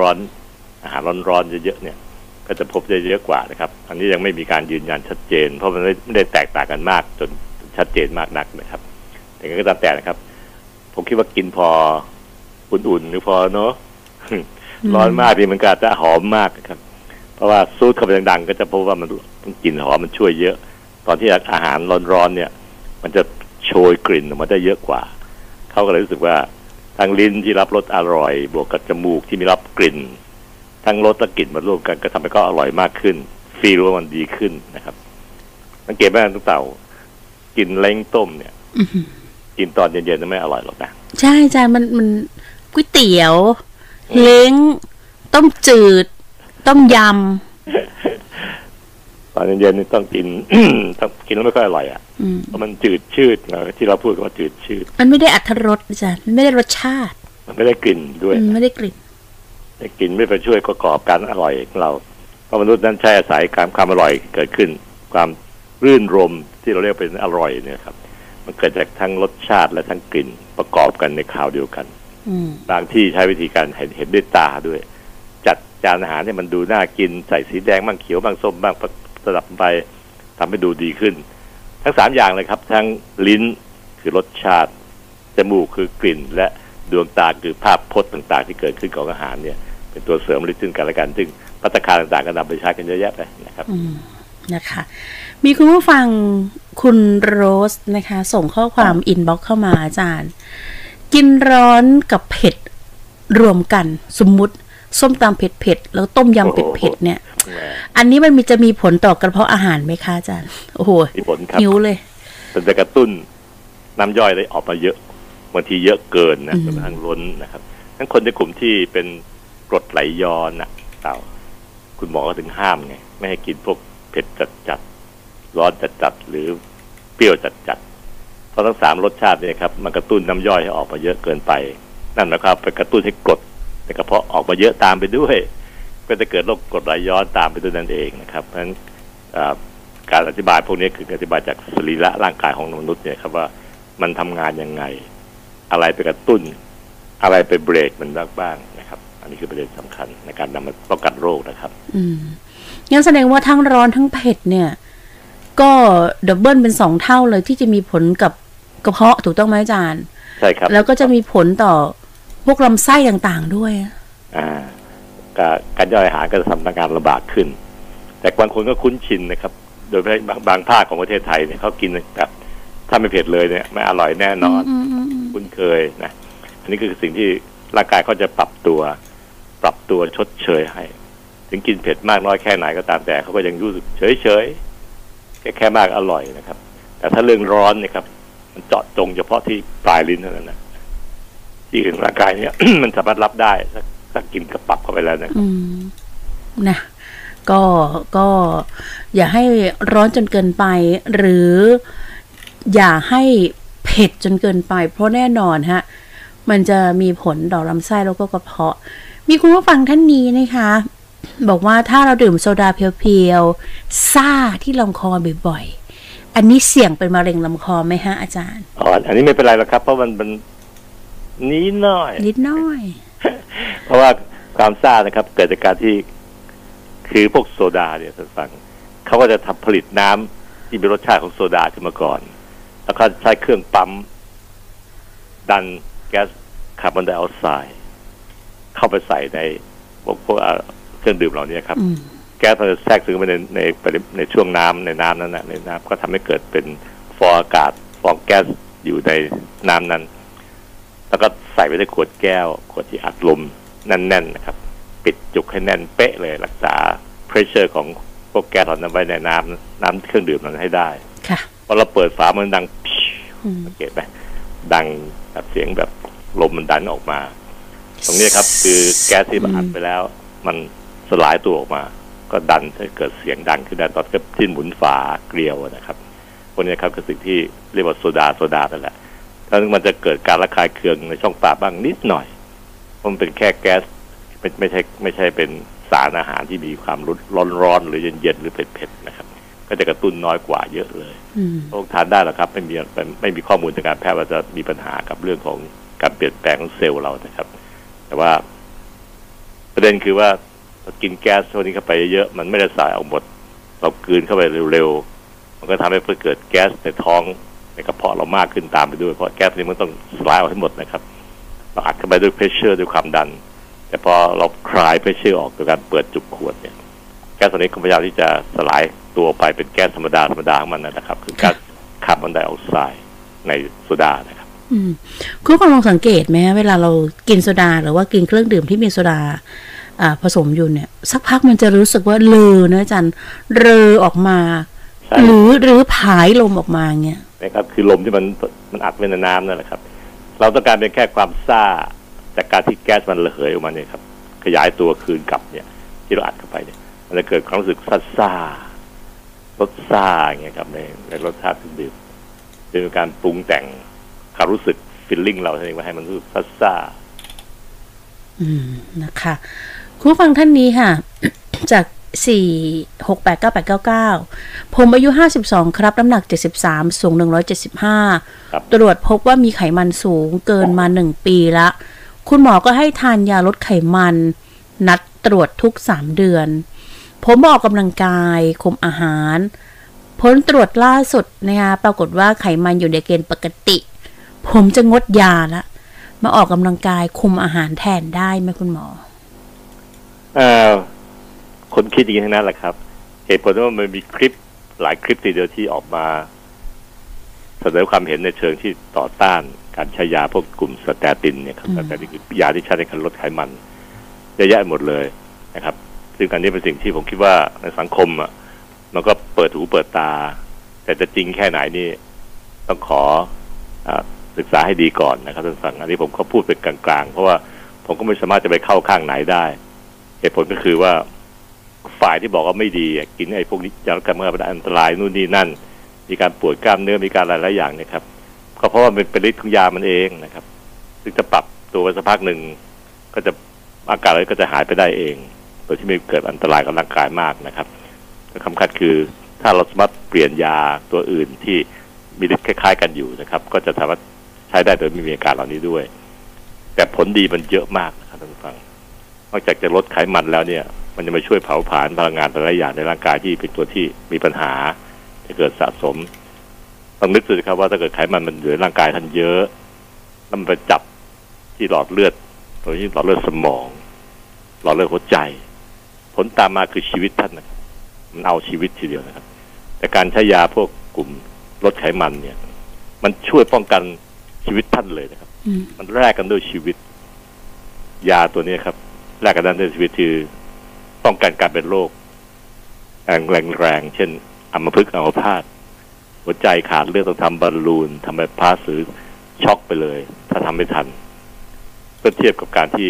ร้อนๆ อาหารร้อนๆเยอะๆเนี่ย ก็จะพบได้เยอะกว่านะครับ อันนี้ยังไม่มีการยืนยันชัดเจน เพราะมันไม่ได้แตกต่างกันมากจนชัดเจนมากนักนะครับ แต่ก็ตามแต่นะครับ ผมคิดว่ากินพออุ่นๆหรือพอเนาะร้อนมากดีมันก็อาจจะหอมมากนะครับ เพราะว่าซูดเข้าไปดังๆ ก็จะพบว่ามันมันกลิ่นหอมมันช่วยเยอะ ตอนที่อาหารร้อนๆเนี่ย มันจะโชยกลิ่นออกมาได้เยอะกว่า เขาก็เลยรู้สึกว่าทางลิ้นที่รับรสอร่อย บวกกับจมูกที่มีรับกลิ่น ทั้งรสและกลิ่นมารวมกัน ก็ทำให้เขาอร่อยมากขึ้นฟีลว่ามันดีขึ้นนะครับสังเกตไหมทุกเต่ากินเล้งต้มเนี่ยอื้อหือกินตอนเย็นๆไม่อร่อยหรอกนะใช่อาจารย์มันมันก๋วยเตี๋ยว เล้ง ต้มจืด ต้มยตอนเย็นๆนี่ต้องกินต้องกินแล้วไม่ค่อยอร่อยอะำอืมเพราะมันจืดชืดนะที่เราพูดกันว่าจืดชืด มันไม่ได้อัตรสอาจารย์มันไม่ได้รสชาติ มันไม่ได้กลิ่นด้วยอืมไม่ได้กลิ่นได้ กลิ่นไม่ไปช่วยประกอบการอร่อยของเราเพราะมนุษย์นั้นใช้อาศัยการความอร่อยเกิดขึ้น ความรื่นรมที่เราเรียกเป็นอร่อยเนี่ยครับ มันเกิดจากทั้งรสชาติและทั้งกลิ่นประกอบกันในคราวเดียวกันอืมบางที่ใช้วิธีการเห็นเห็นด้วยตาด้วย จัดจานอาหารให้มันดูน่ากินใส่สีแดงบ้างเขียวบ้างส้มบ้างสลับไปทำให้ดูดีขึ้น ทั้งสามอย่างเลยครับ ทั้งลิ้นคือรสชาติจมูกคือกลิ่นและ ดวงตาคือภาพพจน์ต่าง ๆ ที่เกิดขึ้นของอาหารเนี่ย เป็นตัวเสริมฤทธิ์ซึ่งกันและกันซึ่งพัตตาคารต่างๆก็นำไปใช้กันเยอะแยะไปนะครับอืมนะคะ มีคุณผู้ฟังคุณโรสนะคะ ส่งข้อความอินบ็อกเข้ามาอาจารย์ กินร้อนกับเผ็ดรวมกันสมมุติส้มตำเผ็ดเผ็ดๆแล้วต้มยำเผ็ดเผ็ดๆเนี่ยแหมอันนี้มันมีจะมีผลต่อกระเพาะอาหารไหมคะอาจารย์ โอ้โหมีผลครับหิวเลยมันจะกระตุ้นน้ำย่อยได้ออกมาเยอะ บางทีเยอะเกินนะอืมจนกระทั่งล้นนะครับทั้งคนในกลุ่มที่เป็นกรดไหลย้อนนะเต่า คุณหมอก็ถึงห้ามไงไม่ให้กินพวกเผ็ดจัดจัดๆร้อนจัดจัดๆหรือเปรี้ยวจัดจัดๆเพราะทั้งสามรสชาติเนี่ยครับมันกระตุ้นน้ำย่อยให้ออกมาเยอะเกินไป นั่นหมายความไปกระตุ้นให้กรดในกระเพาะออกมาเยอะตามไปด้วย ก็จะเกิดโรคกรดไหลย้อนตามไปด้วยนั่นเองนะครับเพราะฉะนั้นอ่าการอธิบายพวกนี้คือการอธิบายจากสรีระร่างกายของมนุษย์เนี่ยครับว่ามันทำงานยังไง อะไรไปกระตุ้น อะไรไปเบรกมันบ้างนะครับ อันนี้คือประเด็นสำคัญในการนำมาป้องกันโรคนะครับ อืมงั้นแสดงว่าทั้งร้อนทั้งเผ็ดเนี่ย ก็ดับเบิลเป็นสองเท่าเลยที่จะมีผลกับกระเพาะถูกต้องไหมอาจารย์ใช่ครับ แล้วก็จะมีผลต่อพวกลำไส้ต่างๆด้วย อ่าการการย่อยอาหารก็จะทำงานลำบากขึ้นแต่บางคนก็คุ้นชินนะครับ โดยเฉพาะบางบางภาคของประเทศไทยเนี่ยเขากินแบบ ถ้าไม่เผ็ดเลยเนี่ยไม่อร่อยแน่นอนอืมอืมอืมคุ้นเคยนะอันนี้คือสิ่งที่ร่างกายเขาจะปรับตัว ปรับตัวชดเชยให้ ถึงกินเผ็ดมากน้อยแค่ไหนก็ตามแต่เขาก็ยังรู้สึกเฉยเฉยๆแค่แค่มากอร่อยนะครับ แต่ถ้าเรื่องร้อนเนี่ยครับ มันเจาะจงเฉพาะที่ปลายลิ้นเท่านั้นนะที่อื่นร่างกายเนี่ย มันสามารถรับได้ถ้าถ้ากินกระปับเข้าไปแล้วนะครับอืมนะก็ก็อย่าให้ร้อนจนเกินไป หรือ อย่าให้เผ็ดจนเกินไป เพราะแน่นอนฮะ มันจะมีผลต่อลำไส้แล้วก็กระเพาะ มีคุณผู้ฟังท่านนี้นะคะ บอกว่าถ้าเราดื่มโซดาเพียวๆซ่าที่ลำคอบ่อยๆ อันนี้เสี่ยงเป็นมะเร็งลำคอไหมฮะอาจารย์อ๋ออันนี้ไม่เป็นไรหรอกครับ เพราะมันมันนี้น้อยนิดหน้อย เพราะว่าความซ่านะครับ เกิดจากการที่คือพวกโซดาเนี่ยท่านฟังเขาก็จะทำผลิตน้ำที่มีรสชาติของโซดาขึ้นมาก่อน แล้วก็ใช้เครื่องปั๊ม ดันแก๊สคาร์บอนไดออกไซด์เข้าไปใส่ในพวกพวกอ่าเครื่องดื่มเหล่านี้ครับอืมแก๊สมันจะแทรกซึมไปในในในในช่วงน้ำในน้ำนั้นนะในน้ำก็ทำให้เกิดเป็นฟองอากาศฟองแก๊สอยู่ในน้ำนั้น แล้วก็ใส่ไว้ในขวดแก้ว ขวดที่อัดลมแน่นๆนะครับ ปิดจุกให้แน่นเป๊ะเลยรักษาเพรสเชอร์ของพวกแก๊สเหล่านั้นไว้ในน้ำน้ำเครื่องดื่มนั้นให้ได้ค่ะ พอเราเปิดฝามันดังพิวอืมสังเกตไหมดังแบบเสียงแบบลมมันดันออกมา ตรงนี้ครับ คือแก๊สที่มันอัดไปแล้ว มันสลายตัวออกมา ก็ดันให้เกิดเสียงดังขึ้นได้ตอนที่หมุนฝาเกลียวนะครับพวกนี้ครับคือสิ่งที่เรียกว่าโซดาโซดานั่นแหละถ้ามันจะเกิดการระคายเคืองในช่องปากบ้างนิดหน่อยเพราะมันเป็นแค่แก๊สไม่ไม่ใช่ไม่ใช่เป็นสารอาหารที่มีความร้อนร้อนๆหรือเย็นเย็นๆหรือเผ็ดเผ็ดๆนะครับ ก็จะกระตุ้นน้อยกว่าเยอะเลยอืมพวกทานได้หรอกครับไม่มีไม่มีข้อมูลทางการแพทย์ว่าจะมีปัญหากับเรื่องของการเปลี่ยนแปลงของเซลล์เรานะครับ แต่ว่า ประเด็นคือว่าเรากินแก๊สพวกนี้เข้าไปเยอะๆมันไม่ได้สลายออกหมด เรากลืนเข้าไปเร็วๆมันก็ทำให้เกิดแก๊สในท้องในกระเพาะเรามากขึ้นตามไปด้วยเพราะแก๊สนี้มันต้องสลายออกให้หมดนะครับเราอัดเข้าไปด้วย pressure ด้วยความดัน แต่พอเราคลาย pressure ออกโดยการเปิดจุกขวดเนี่ย แก๊สตัวนี้ก็พยายามที่จะสลายตัวไปเป็นแก๊สธรรมดาธรรมดาของมันนะครับ คือแก๊สคาร์บอนไดออกไซด์ในโซดานะครับอืมคุณผู้ฟังลองสังเกตไหมฮะเวลาเรากินโซดา หรือว่ากินเครื่องดื่มที่มีโซดาอ่าผสมอยู่เนี่ย สักพักมันจะรู้สึกว่าเลอนะอาจารย์เรอออกมาใช่หรือหรือผายลมออกมาเงี้ยนะครับคือลมที่มันมันอัดไว้ในน้ำนั่นแหละครับ เราต้องการเป็นแค่ความซ่าจากการที่แก๊สมันระเหยออกมาเนี่ยครับขยายตัวคืนกลับเนี่ย ที่เราอัดเข้าไปเนี่ย มันจะเกิดความรู้สึกซ่าซ่ารสซ่าอย่างเงี้ยครับในในรสชาติเครื่องดื่มเป็นการปรุงแต่งความรู้สึกฟิลลิ่งเราเองว่าให้มันรู้สึกซ่าซ่าอืมนะคะคุณผู้ฟังท่านนี้ค่ะ จากสี่หกแปดเก้าแปดเก้าเก้าผมอายุห้าสิบสองครับ น้ำหนักเจ็ดสิบสามสูงหนึ่งร้อยเจ็ดสิบห้าครับตรวจพบว่ามีไขมันสูงเกินมาหนึ่งปีละ คุณหมอก็ให้ทานยาลดไขมัน นัดตรวจทุกสามเดือน ผมออกกำลังกาย คุมอาหาร ผลตรวจล่าสุดนะคะปรากฏว่าไขมันอยู่ในเกณฑ์ปกติ ผมจะงดยาละ มาออกกำลังกายคุมอาหารแทนได้ไหมคุณหมอเอ่อคนคิดอย่างนี้ทั้งนั้นแหละครับ เหตุผลว่ามันมีคลิปหลายคลิปทีเดียวที่ออกมาเสนอความเห็นในเชิงที่ต่อต้านการใช้ยาพวกกลุ่ม statin เนี่ยครับอืม statin คือยาที่ใช้ในการลดไขมันเยอะแยะหมดเลยนะครับ ซึ่งอันนี้เป็นสิ่งที่ผมคิดว่าในสังคมอะมันก็เปิดหูเปิดตา แต่จะจริงแค่ไหนนี่ต้องขออศึกษาให้ดีก่อนนะครับท่านฟังอันนี้ผมก็พูดเป็นกลางๆ เพราะว่าผมก็ไม่สามารถจะไปเข้าข้างไหนได้ เหตุผลก็คือว่าฝ่ายที่บอกว่าไม่ดีกินไอ้พวกนี้ยาลดไขมันเป็นอันตรายนู่นนี่นั่น มีการปวดกล้ามเนื้อมีการอะไรหลายอย่างนะครับก็เพราะว่ามันเป็นฤทธิ์ของยามันเองนะครับ ซึ่งจะปรับตัวไปสักพักหนึ่งก็จะอาการอะไรก็จะหายไปได้เอง โดยที่ไม่เกิดอันตรายกับร่างกายมากนะครับคำคัดคือถ้าเราสามารถเปลี่ยนยาตัวอื่นที่มีฤทธิ์คล้ายๆ กันอยู่นะครับ ก็จะสามารถใช้ได้โดยไม่มีอาการเหล่านี้ด้วย แต่ผลดีมันเยอะมากนะครับท่านผู้ฟัง นอกจากจะลดไขมันแล้วเนี่ย มันจะมาช่วยเผาผลาญพลังงานแต่ละอย่างในร่างกายที่เป็นตัวที่มีปัญหาจะเกิดสะสมต้องนึกดูครับว่าถ้าเกิดไขมันมันอยู่ในร่างกายท่านเยอะแล้วมันไปจับที่หลอดเลือดโดยที่หลอดเลือดสมอง หลอดเลือดหัวใจ ผลตามมาคือชีวิตท่านนะครับมันเอาชีวิตทีเดียวนะครับ แต่การใช้ยาพวกกลุ่มลดไขมันเนี่ย มันช่วยป้องกันชีวิตท่านเลยนะครับอืมมันแลกกันด้วยชีวิต ยาตัวนี้ครับแลกกันด้วยชีวิตคือป้องกันการเป็นโรคแรงแรงๆเช่นอัมพฤกษ์อัมพาตหัวใจขาดเลือดต้องทำบอลลูนทำไปพาสหรือช็อกไปเลย ถ้าทำไม่ทันเพื่อเทียบกับการที่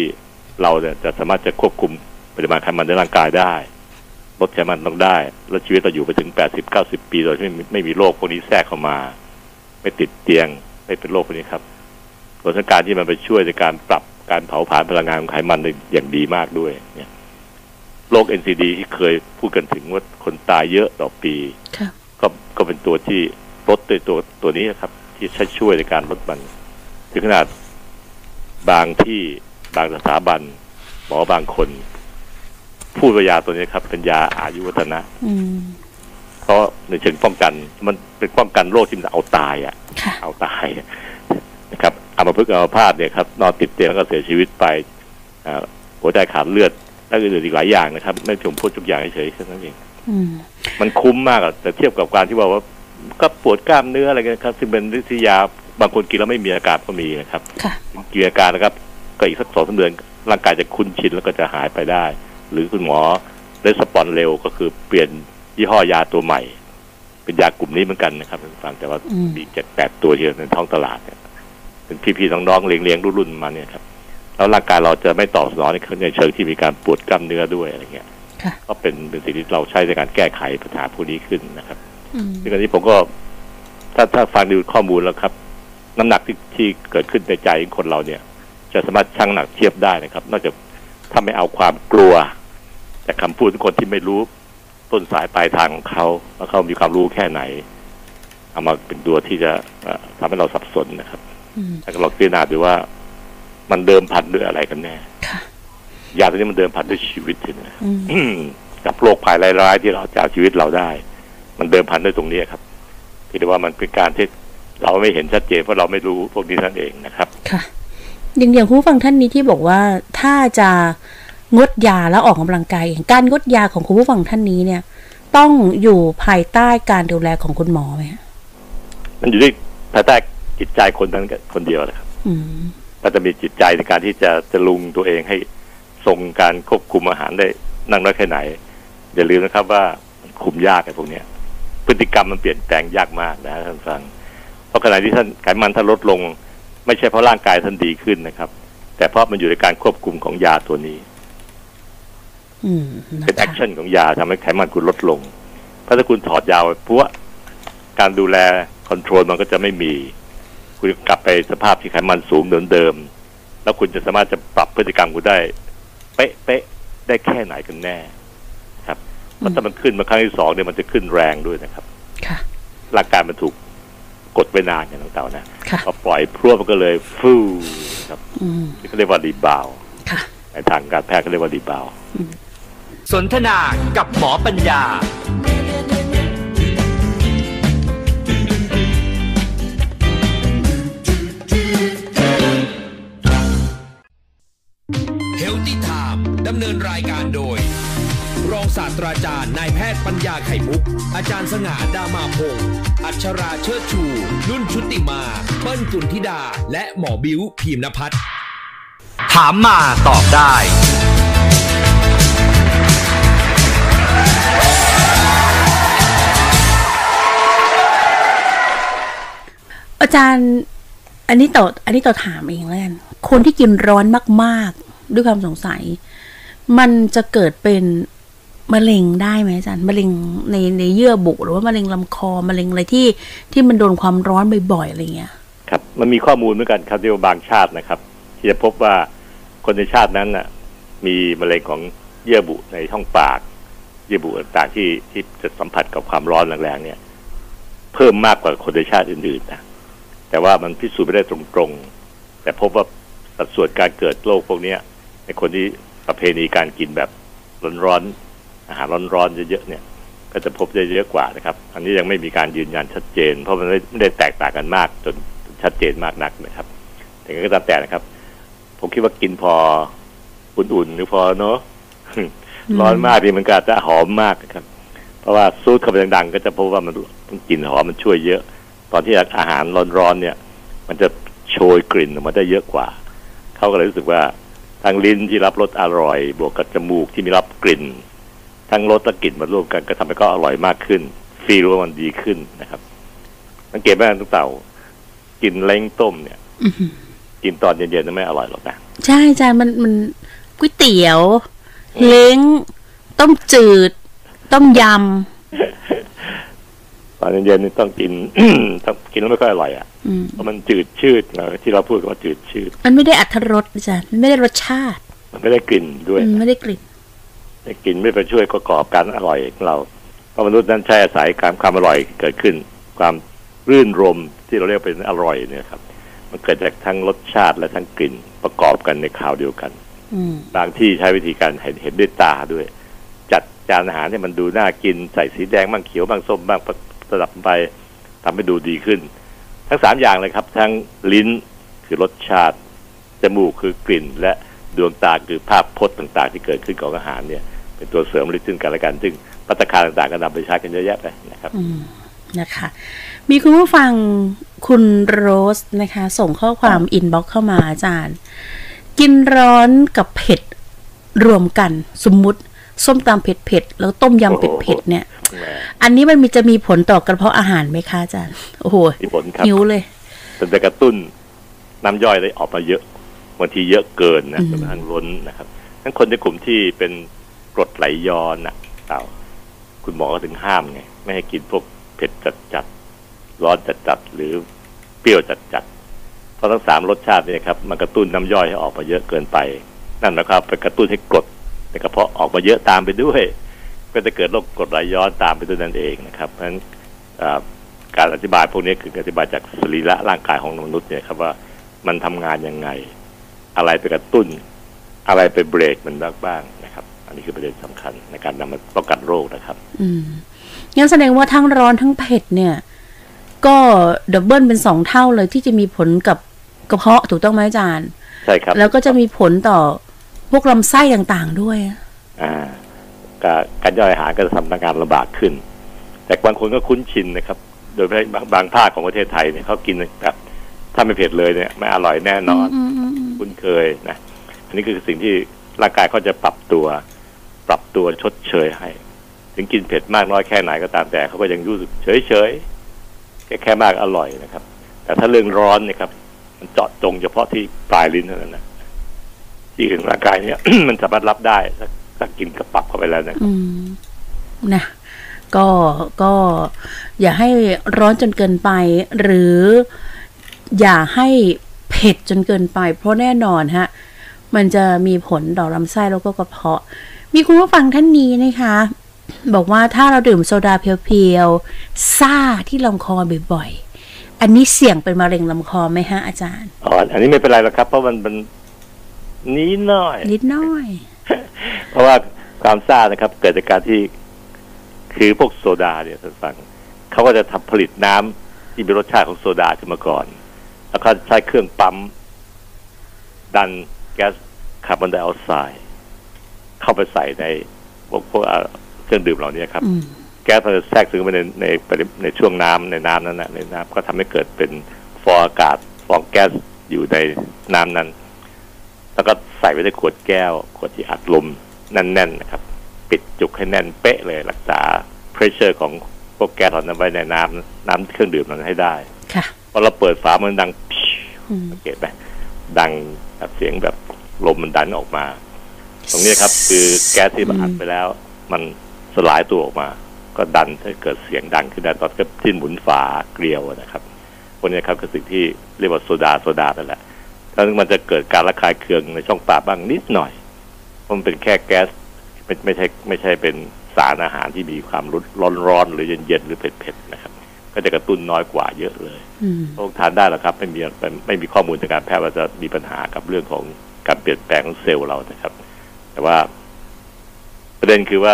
เราเนี่ยจะสามารถจะควบคุม ปริมาณไขมันในร่างกายได้ ลดไขมันต้องได้ แล้วชีวิตเราอยู่ไปถึงแปดสิบเก้าสิบปีโดยที่ไม่ไม่มีโรคพวกนี้แทรกเข้ามา ไม่ติดเตียงไม่เป็นโรคพวกนี้ครับผลของการที่มันไปช่วยในการปรับการเผาผลาญพลังงานของไขมันได้อย่างดีมากด้วย เนี่ยโรค NCD ที่เคยพูดกันถึงว่าคนตายเยอะต่อปีค่ะก็ก็เป็นตัวที่ลดด้วยตัวตัวนี้ครับ ที่ใช้ช่วยในการลดมันถึงขนาดบางที่บางสถาบัน หมอบางคน พูดว่ายาตัวนี้ครับ เป็นยาอายุวัฒนะอืมเพราะในเชิงป้องกัน มันเป็นป้องกันโรคที่มันเอาตายอะค่ะเอาตายนะครับอัมพฤกษ์อัมพาตเนี่ยครับนอนติดเตียงแล้วก็เสียชีวิตไปอ่าหัวใจขาดเลือดและอื่นๆอีกหลายอย่างนะครับ ไม่ผมพูดทุกอย่างเฉยๆแค่นั้นเองอืมมันคุ้มมากอะแต่เทียบกับการที่ว่าว่า ก็ปวดกล้ามเนื้ออะไรกันครับ ซึ่งเป็นฤทธิ์ยาบางคนกินแล้วไม่มีอาการก็มีนะครับค่ะกินอาการนะครับ ก็อีกสักสองสามเดือนร่างกายจะคุ้นชินแล้วก็จะหายไปได้ หรือคุณหมอได้สปอนเร็วก็คือเปลี่ยนยี่ห้อยาตัวใหม่ เป็นยากลุ่มนี้เหมือนกันนะครับท่านผู้ฟังแต่ว่าอืมมีเจ็ดแปดตัวที่ในท้องตลาดเนี่ยเป็นพี่ๆน้องๆเลี้ยงๆรุ่นๆมาเนี่ยครับแล้วร่างกายเราจะไม่ตอบสนองในในเชิงที่มีการปวดกล้ามเนื้อด้วยอะไรเงี้ยค่ะก็เป็นเป็นสิ่งที่เราใช้ในการแก้ไขปัญหาพวกนี้ขึ้นนะครับอืมซึ่งอันนี้ผมก็ ถ้าถ้าฟังดูข้อมูลแล้วครับ น้ำหนักที่ที่เกิดขึ้นในใจของคนเราเนี่ย จะสามารถชั่งหนักเทียบได้นะครับ นอกจาก ถ้าไม่เอาความกลัว จากคำพูดของคนที่ไม่รู้ต้นสายปลายทางของเขาว่าเขามีความรู้แค่ไหน เอามาเป็นตัวที่จะเอ่อทำให้เราสับสนนะครับอืมถ้าเราพิจารณาดูว่ามันเดิมพันด้วยอะไรกันแน่ค่ะยาตัวนี้มันเดิมพันด้วยชีวิตถึงนะอืมอืมกับโรคภัยร้ายๆที่เราจะเอาชีวิตเราได้ มันเดิมพันด้วยตรงนี้ครับเพียงแต่ว่ามันเป็นการที่เราไม่เห็นชัดเจนเพราะเราไม่รู้พวกนี้นั่นเองนะครับ ค่ะ อย่างอย่างผู้ฟังท่านนี้ที่บอกว่าถ้าจะงดยาแล้วออกกำลังกายอย่างการงดยาของคุณผู้ฟังท่านนี้เนี่ย ต้องอยู่ภายใต้การดูแลของคุณหมอไหมคะมันอยู่ที่ภายใต้จิตใจคนนั้นคนเดียวนะครับอืมถ้าจะมีจิตใจในการที่จะจะลุงตัวเองให้ทรงการควบคุมอาหารได้นั่งได้แค่ไหน อย่าลืมนะครับว่ามันคุมยากไอ้พวกเนี้ย พฤติกรรมมันเปลี่ยนแปลงยากมากนะท่านฟัง เพราะขณะที่ท่านไขมันท่านลดลง ไม่ใช่เพราะร่างกายท่านดีขึ้นนะครับ แต่เพราะมันอยู่ในการควบคุมของยาตัวนี้อืมนะเป็น actionของยาทำให้ไขมันคุณลดลง เพราะถ้าคุณถอดยาไปปั๊วการดูแล control มันก็จะไม่มี คุณกลับไปสภาพที่ไขมันสูงเหมือนเดิม แล้วคุณจะสามารถจะปรับพฤติกรรมคุณได้ เป๊ะเป๊ะได้แค่ไหนกันแน่ ครับเพราะถ้ามันขึ้นมาครั้งที่สองเนี่ยมันจะขึ้นแรงด้วยนะครับ ค่ะร่างกายมันถูก กดไว้นานอย่างต่างๆนะค่ะพอปล่อยพรวดมันก็เลยฟูครับอืมนี่ก็เรียกว่า rebound ค่ะในทางการแพทย์ก็เรียกว่า rebound สนทนากับหมอปัญญา Healthy Time ดำเนินรายการโดย รองศาสตราจารย์นายแพทย์ปัญญาไข่มุก อาจารย์สง่าดามาพงษ์อัชราเชิดชู นุ่นชุติมา เปิ้ลกุลธิดา และหมอบิวพิมพ์นภัทรถามมาตอบได้ อาจารย์ อันนี้ต่ออันนี้ต่อถามเองแล้วกันคนที่กินร้อนมาก ๆ ด้วยความสงสัย มันจะเกิดเป็น มะเร็งได้ไหมอาจารย์มะเร็งในในเยื่อบุหรือว่ามะเร็งลำคอมะเร็งอะไรที่ที่มันโดนความร้อนบ่อยๆอะไรเงี้ยครับมันมีข้อมูลเหมือนกันครับที่ว่าบางชาตินะครับ ที่จะพบว่าคนในชาตินั้นน่ะ มีมะเร็งของเยื่อบุในช่องปาก เยื่อบุต่างๆที่ที่จะสัมผัสกับความร้อนแรงๆเนี่ย เพิ่มมากกว่าคนในชาติอื่นๆนะแต่ว่ามันพิสูจน์ไม่ได้ตรงๆ แต่พบว่าสัดส่วนการเกิดโรคพวกนี้ในคนที่ประเพณีการกินแบบร้อนๆ อาหารร้อนๆเยอะๆเนี่ย ก็จะพบได้เยอะกว่านะครับ อันนี้ยังไม่มีการยืนยันชัดเจน เพราะมันไม่ได้แตกต่างกันมากจนชัดเจนมากนักนะครับ แต่ก็ตามแต่นะครับ ผมคิดว่ากินพออุ่นๆหรือพอเนาะร้อนมากดีมันก็อาจจะหอมมากนะครับ เพราะว่าซูดเข้าไปดังๆ ก็จะพบว่ามันกลิ่นหอมมันช่วยเยอะ ตอนที่อาหารร้อนๆเนี่ย มันจะโชยกลิ่นออกมาได้เยอะกว่า เขาก็เลยรู้สึกว่าทางลิ้นที่รับรสอร่อย บวกกับจมูกที่มีรับกลิ่น ทั้งรสและกลิ่นมารวมกันก็ทำให้ก็อร่อยมากขึ้นฟีลว่ามันดีขึ้นนะครับสังเกตไหมทุกเต่ากินเล้งต้มเนี่ยอื้อหือกินตอนเย็นๆนั้นไม่อร่อยหรอกนะใช่อาจารย์มันมันก๋วยเตี๋ยว เล้ง ต้มจืด ต้มยตอนเย็นๆนี่ต้องกินต้องกินแล้วไม่ค่อยอร่อยอะำอืมเพราะมันจืดชืดนะที่เราพูดกันว่าจืดชืด มันไม่ได้อัตรรสอาจารย์มันไม่ได้รสชาติ มันไม่ได้กลิ่นด้วย มันไม่ได้กลิ่นได้ กลิ่นไม่ไปช่วยประกอบการอร่อยของเราเพราะมนุษย์นั้นใช้อาศัยการความอร่อยเกิดขึ้น ความรื่นรมที่เราเรียกเป็นอร่อยเนี่ยครับ มันเกิดจากทั้งรสชาติและทั้งกลิ่นประกอบกันในคราวเดียวกันอืมบางที่ใช้วิธีการเห็นเห็นด้วยตาด้วย จัดจานอาหารให้มันดูน่ากินใส่สีแดงบ้างเขียวบ้างส้มบ้างสลับไปทำให้ดูดีขึ้น ทั้งสามอย่างเลยครับ ทั้งลิ้นคือรสชาติจมูกคือกลิ่นและดวงตาคือภาพพจน์ต่าง ๆ ที่เกิดขึ้นของอาหารเนี่ย เป็นตัวเสริมฤทธิ์ซึ่งกันและกันซึ่งพัตตาคารต่างๆก็นำไปใช้กันเยอะแยะไปนะครับอืมนะคะ มีคุณผู้ฟังคุณโรสนะคะ ส่งข้อความอินบ็อกเข้ามาอาจารย์ กินร้อนกับเผ็ดรวมกันสมมุติส้มตำเผ็ดเผ็ดๆแล้วต้มยำเผ็ดเผ็ดๆเนี่ยแหมอันนี้มันมีจะมีผลต่อกระเพาะอาหารไหมคะอาจารย์ โอ้โหมีผลครับหิวเลยมันจะกระตุ้นน้ำย่อยได้ออกมาเยอะบางทีเยอะเกินนะอืมจนกระทั่งล้นนะครับทั้งคนในกลุ่มที่เป็น กรดไหลย้อนนะเต่าคุณหมอก็ถึงห้ามไง ไม่ให้กินพวกเผ็ดจัดจัดร้อนจัดจัดหรือเปรี้ยวจัดจัดเพราะทั้งสามรสชาติเนี่ยครับ มันกระตุ้นน้ำย่อยให้ออกมาเยอะเกินไป นั่นนะครับไปกระตุ้นให้กรดในกระเพาะออกมาเยอะตามไปด้วย ก็จะเกิดโรคกรดไหลย้อนตามไปด้วยนั่นเองนะครับ เพราะฉะนั้นการอธิบายพวกนี้คืออธิบายจากสรีระร่างกายของมนุษย์เนี่ยครับว่ามันทำงานยังไง อะไรไปกระตุ้น อะไรไปเบรกมันบ้าง อันนี้คือประเด็นสำคัญในการนำมาป้องกันโรคนะครับ อืมงั้นแสดงว่าทั้งร้อนทั้งเผ็ดเนี่ย ก็ double เป็นสองเท่าเลยที่จะมีผลกับกระเพาะถูกต้องไหมอาจารย์ ใช่ครับ แล้วก็จะมีผลต่อพวกลำไส้ต่างๆด้วย อ่าการการย่อยอาหารก็จะทำงานลำบากขึ้น แต่บางคนก็คุ้นชินนะครับ โดยเฉพาะบางบางภาคของประเทศไทยเนี่ยเขากินแบบถ้าไม่เผ็ดเลยเนี่ยไม่อร่อยแน่นอนอืมอืมอืมคุ้นเคยนะ อันนี้คือสิ่งที่ร่างกายเขาจะปรับตัว ปรับตัวชดเชยให้ ถึงกินเผ็ดมากน้อยแค่ไหนก็ตามแต่เขาก็ยังรู้สึกเฉยเฉยแค่แค่มากอร่อยนะครับ แต่ถ้าเรื่องร้อนเนี่ยครับ มันเจาะจงเฉพาะที่ปลายลิ้นเท่านั้นนะที่อื่นร่างกายเนี่ยมันสามารถรับได้ถ้าถากินกระปับเข้าไปแล้วนะนะก็ก็อย่าให้ร้อนจนเกินไป หรืออย่าให้เผ็ดจนเกินไป เพราะแน่นอนฮะ มันจะมีผลต่อลำไส้แล้วก็กระเพาะ มีคุณผู้ฟังท่านนี้นะคะ บอกว่าถ้าเราดื่มโซดาเพียวๆซ่าที่ลำคอบ่อยๆ อันนี้เสี่ยงเป็นมะเร็งลำคอไหมฮะอาจารย์อ๋ออันนี้ไม่เป็นไรหรอกครับ เพราะมันมันนี้น้อยนิดหน่อย เพราะว่าความซ่านะครับ เกิดจากการที่คือพวกโซดาเนี่ยท่านฟังเขาก็จะทำผลิตน้ำที่มีรสชาติของโซดาขึ้นมาก่อน แล้วก็ใช้เครื่องปั๊มดันแก๊สคาร์บอนไดออกไซด์ เข้าไปใส่ในพวกพวกอ่าเครื่องดื่มเหล่านี้ครับอืมแก๊สมันจะแทรกซึมไปในในในในช่วงน้ำในน้ำนั้นนะในน้ำก็ทำให้เกิดเป็นฟองอากาศฟองแก๊สอยู่ในน้ำนั้น แล้วก็ใส่ไว้ในขวดแก้วขวดที่อัดลมแน่นๆนะครับ ปิดจุกให้แน่นเป๊ะเลยรักษา pressure ของพวกแก๊สเหล่านั้นไว้ในน้ำน้ำเครื่องดื่มนั้นให้ได้ค่ะพอเราเปิดฝามันดังพิวอืมสังเกตไหมดังแบบเสียงแบบลมมันดันออกมา ตรงนี้ครับ คือแก๊สที่มันอัดไปแล้ว มันสลายตัวออกมา ก็ดันให้เกิดเสียงดังขึ้นได้ตอนที่หมุนฝาเกลียวนะครับผวกนี้ครับคือสิ่งที่เรียกว่าโซดาโซดานั่นแหละถ้ามันจะเกิดการระคายเคืองในช่องปากบ้างนิดหน่อยเพราะมันเป็นแค่แก๊สไม่ไม่ใช่ไม่ใช่เป็นสารอาหารที่มีความร้อนร้อนหรือเย็นเย็นหรือเผ็ดเผ็ดนะครับ ก็จะกระตุ้นน้อยกว่าเยอะเลยอืมพวกทานได้หรอกครับไม่มีไม่มีข้อมูลทางการแพทย์ว่าจะมีปัญหากับเรื่องของการเปลี่ยนแปลงของเซลล์เรานะครับ แต่ว่า ประเด็นคือว่า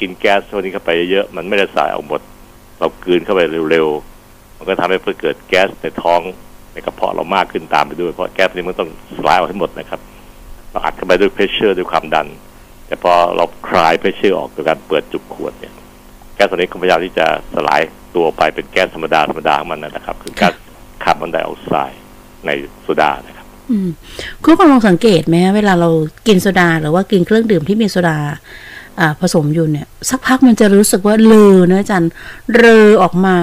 กินแก๊สพวกนี้เข้าไปเยอะๆมันไม่ได้สายออกหมด เรากืนเข้าไปเร็วๆ มันก็ทำให้เกิดแก๊สในท้องในกระเพาะเรามากขึ้นตามไปด้วย เพราะแก๊สนี้มันต้องสลายออกทั้งหมดนะครับ เราอัดเข้าไปด้วย pressure ด้วยความดัน แต่พอเราคลาย pressure ออกโดยการเปิดจุกขวดเนี่ย แก๊สตัวนี้ก็พยายามที่จะสลายตัวไปเป็นแก๊สธรรมดาธรรมดาของมันนะครับ คือแก๊สคาร์บอนไดออกไซด์ในโซดานะครับ คุณผู้ฟังลองสังเกตไหมฮะเวลาเรากินโซดา หรือว่ากินเครื่องดื่มที่มีโซดาอ่าผสมอยู่เนี่ย สักพักมันจะรู้สึกว่าเรอนะอาจารย์เรอออกมา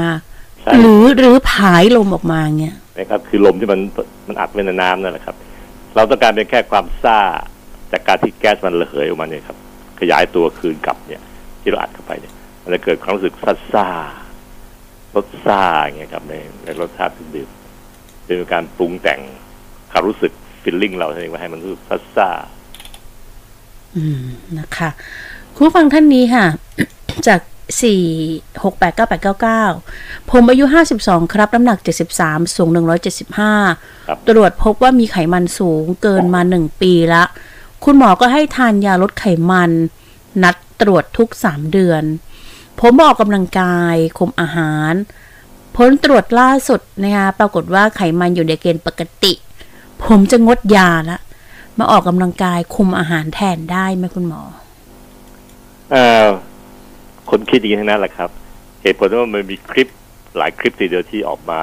ใช่หรือหรือผายลมออกมาเงี้ยนะครับ คือลมที่มันมันอัดไว้ในน้ำนั่นแหละครับ เราต้องการเป็นแค่ความซ่าจากการที่แก๊สมันระเหยออกมาเนี่ยครับ ขยายตัวคืนกลับเนี่ย ที่เราอัดเข้าไปเนี่ยมันจะเกิดความรู้สึกซ่าซ่ารสซ่าอย่างเงี้ยครับในในรสชาติเครื่องดื่มเป็นการปรุงแต่ง ความรู้สึกฟิลลิ่งเราเองว่าให้มันรู้สึกซ่าซ่าอืมนะคะคุณผู้ฟังท่านนี้ค่ะ จากสี่หกแปดเก้าแปดเก้าเก้าผมอายุห้าสิบสองครับ น้ำหนักเจ็ดสิบสามสูงหนึ่งร้อยเจ็ดสิบห้าครับตรวจพบว่ามีไขมันสูงเกินมาหนึ่งปีละ คุณหมอก็ให้ทานยาลดไขมัน นัดตรวจทุกสามเดือน ผมออกกำลังกายคุมอาหาร ผลตรวจล่าสุดนะคะปรากฏว่าไขมันอยู่ในเกณฑ์ปกติ ผมจะงดยาละ มาออกกำลังกายคุมอาหารแทนได้ไหมคุณหมอเอ่อคนคิดอย่างนี้ทั้งนั้นแหละครับ เหตุผลว่ามันมีคลิปหลายคลิปทีเดียวที่ออกมา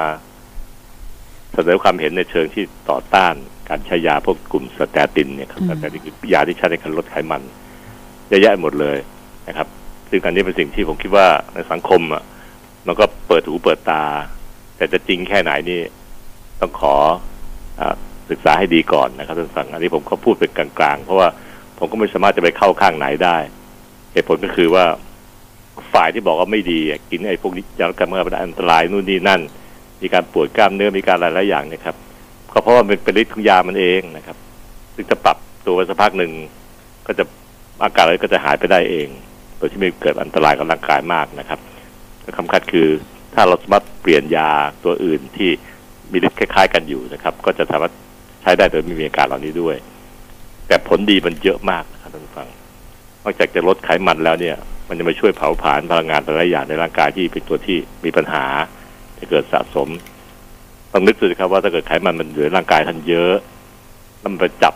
เสนอความเห็นในเชิงที่ต่อต้านการใช้ยาพวกกลุ่มสเตาตินเนี่ยครับอืมสเตาตินคือยาที่ใช้ในการลดไขมันเยอะแยะหมดเลยนะครับ ซึ่งอันนี้เป็นสิ่งที่ผมคิดว่าในสังคมอะมันก็เปิดหูเปิดตา แต่จะจริงแค่ไหนนี่ ต้องขออา ศึกษาให้ดีก่อนนะครับท่านฟังอันนี้ผมก็พูดเป็นกลางๆ เพราะว่าผมก็ไม่สามารถจะไปเข้าข้างไหนได้เหตุผลก็คือว่าฝ่ายที่บอกว่าไม่ดีกินไอ้พวกนี้ยาลดการเมื่อมันอันตรายนู่นนี่นั่น มีการปวดกล้ามเนื้อมีการหลายๆอย่างเนะครับก็เพราะว่ามันเป็นฤทธิ์ของยามันเองนะครับ ซึ่งจะปรับตัวไปสักพักหนึ่งก็จะอาการอะไรก็จะหายไปได้เองโดยที่ไม่เกิดอันตรายกับร่างกายมากนะครับคำคัดคือถ้าเราสามารถเปลี่ยนยาตัวอื่นที่มีฤทธิ์คล้าย ๆ กันอยู่นะครับ ก็จะสามารถ ใช้ได้โดยไม่มีอาการเหล่านี้ด้วย แต่ผลดีมันเยอะมากนะครับท่านผู้ฟังนอกจากจะลดไขมันแล้วเนี่ย มันจะมาช่วยเผาผลาญพลังงานแต่ละอย่างในร่างกายที่เป็นตัวที่มีปัญหาที่เกิดสะสมต้องนึกดูสิครับว่าถ้าเกิดไขมันมันอยู่ในร่างกายท่านเยอะแล้วมันไปจับ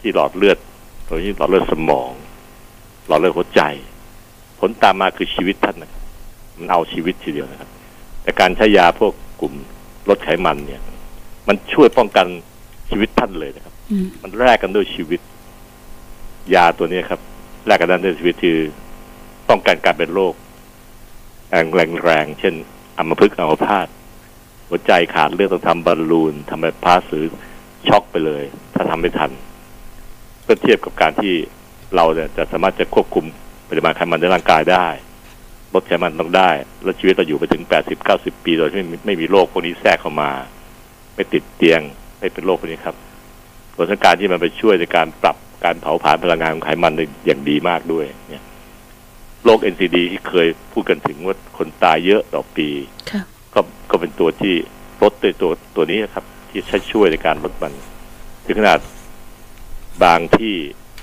ที่หลอดเลือดโดยที่หลอดเลือดสมอง หลอดเลือดหัวใจ ผลตามมาคือชีวิตท่านนะครับมันเอาชีวิตทีเดียวนะครับ แต่การใช้ยาพวกกลุ่มลดไขมันเนี่ย มันช่วยป้องกัน ชีวิตท่านเลยนะครับอืมมันแลกกันด้วยชีวิต ยาตัวนี้ครับแลกกันด้วยชีวิตคือป้องกันการเป็นโรคแรงแรงๆเช่นอัมพฤกษ์อัมพาตหัวใจขาดเลือดต้องทำบอลลูนทำแบบพาสหรือช็อกไปเลย ถ้าทำไม่ทันเพื่อเทียบกับการที่เราเนี่ยจะสามารถจะควบคุมปริมาณไขมันในร่างกายได้ ลดไขมันต้องได้ แล้วชีวิตเราอยู่ไปถึงแปดสิบเก้าสิบปีโดยที่ไม่มีไม่มีโรคพวกนี้แทรกเข้ามา ไม่ติดเตียง ไม่เป็นโรคพวกนี้ครับผลของการที่มันไปช่วยในการปรับการเผาผลาญพลังงานของไขมันได้อย่างดีมากด้วยเนี่ยโรค NCD ที่เคยพูดกันถึงว่าคนตายเยอะต่อปีค่ะก็ก็เป็นตัวที่ลดด้วยตัวตัวนี้นะครับ ที่ใช้ช่วยในการลดมันถึงขนาดบางที่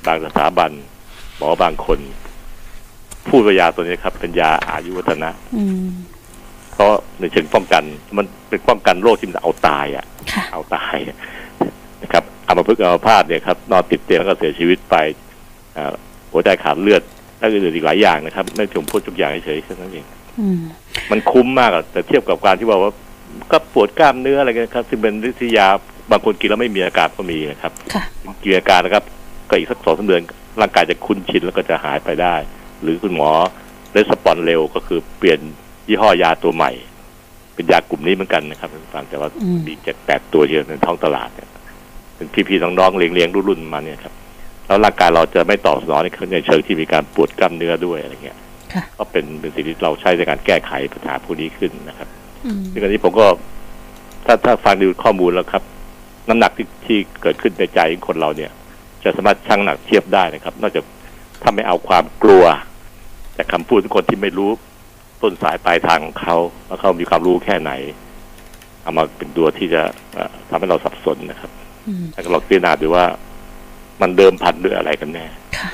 บางสถาบัน หมอบางคน พูดว่ายาตัวนี้ครับ เป็นยาอายุวัฒนะอืมเพราะในเชิงป้องกัน มันเป็นป้องกันโรคที่มันเอาตายอะค่ะ เอาตายนะครับอัมพฤกษ์อัมพาตเนี่ยครับนอนติดเตียงแล้วก็เสียชีวิตไปอ่าหัวใจขาดเลือดและอื่นๆอีกหลายอย่างนะครับไม่ถึงพูดทุกอย่างเฉยๆแค่นั้นเองอืมมันคุ้มมากอะแต่เทียบกับการที่ว่าว่าก็ปวดกล้ามเนื้ออะไรกันครับซึ่งเป็นฤทธิ์ยาบางคนกินแล้วไม่มีอาการก็มีนะครับค่ะกินอาการนะครับ ก็อีกสักสองสามเดือนร่างกายจะคุ้นชินแล้วก็จะหายไปได้ หรือคุณหมอได้สปอนเร็วก็คือเปลี่ยนยี่ห้อยาตัวใหม่ เป็นยากลุ่มนี้เหมือนกันนะครับท่านผู้ฟังแต่ว่าอืมมีเจ็ดแปดตัวเดียวในท้องตลาดเนี่ยเป็นพี่ๆน้องๆเลี้ยงๆรุ่นๆมาเนี่ยครับแล้วร่างกายเราจะไม่ตอบสนองในเชิงที่มีการปวดกล้ามเนื้อด้วยอะไรเงี้ยค่ะก็เป็นเป็นสิ่งที่เราใช้ในการแก้ไขปัญหาพวกนี้ขึ้นนะครับอืมซึ่งอันนี้ผมก็ ถ้าถ้าฟังดูข้อมูลแล้วครับ น้ำหนักที่ที่เกิดขึ้นในใจของคนเราเนี่ย จะสามารถชั่งหนักเทียบได้นะครับ นอกจากถ้าไม่เอาความกลัว จากคำพูดของคนที่ไม่รู้ ต้นสายปลายทางของเขาแล้วเขามีความรู้แค่ไหน เอามาเป็นตัวที่จะเอ่อทำให้เราสับสนนะครับอืมถ้าเราพิจารณาดูว่า มันเดิมพันด้วยอะไรกันแน่ค่ะ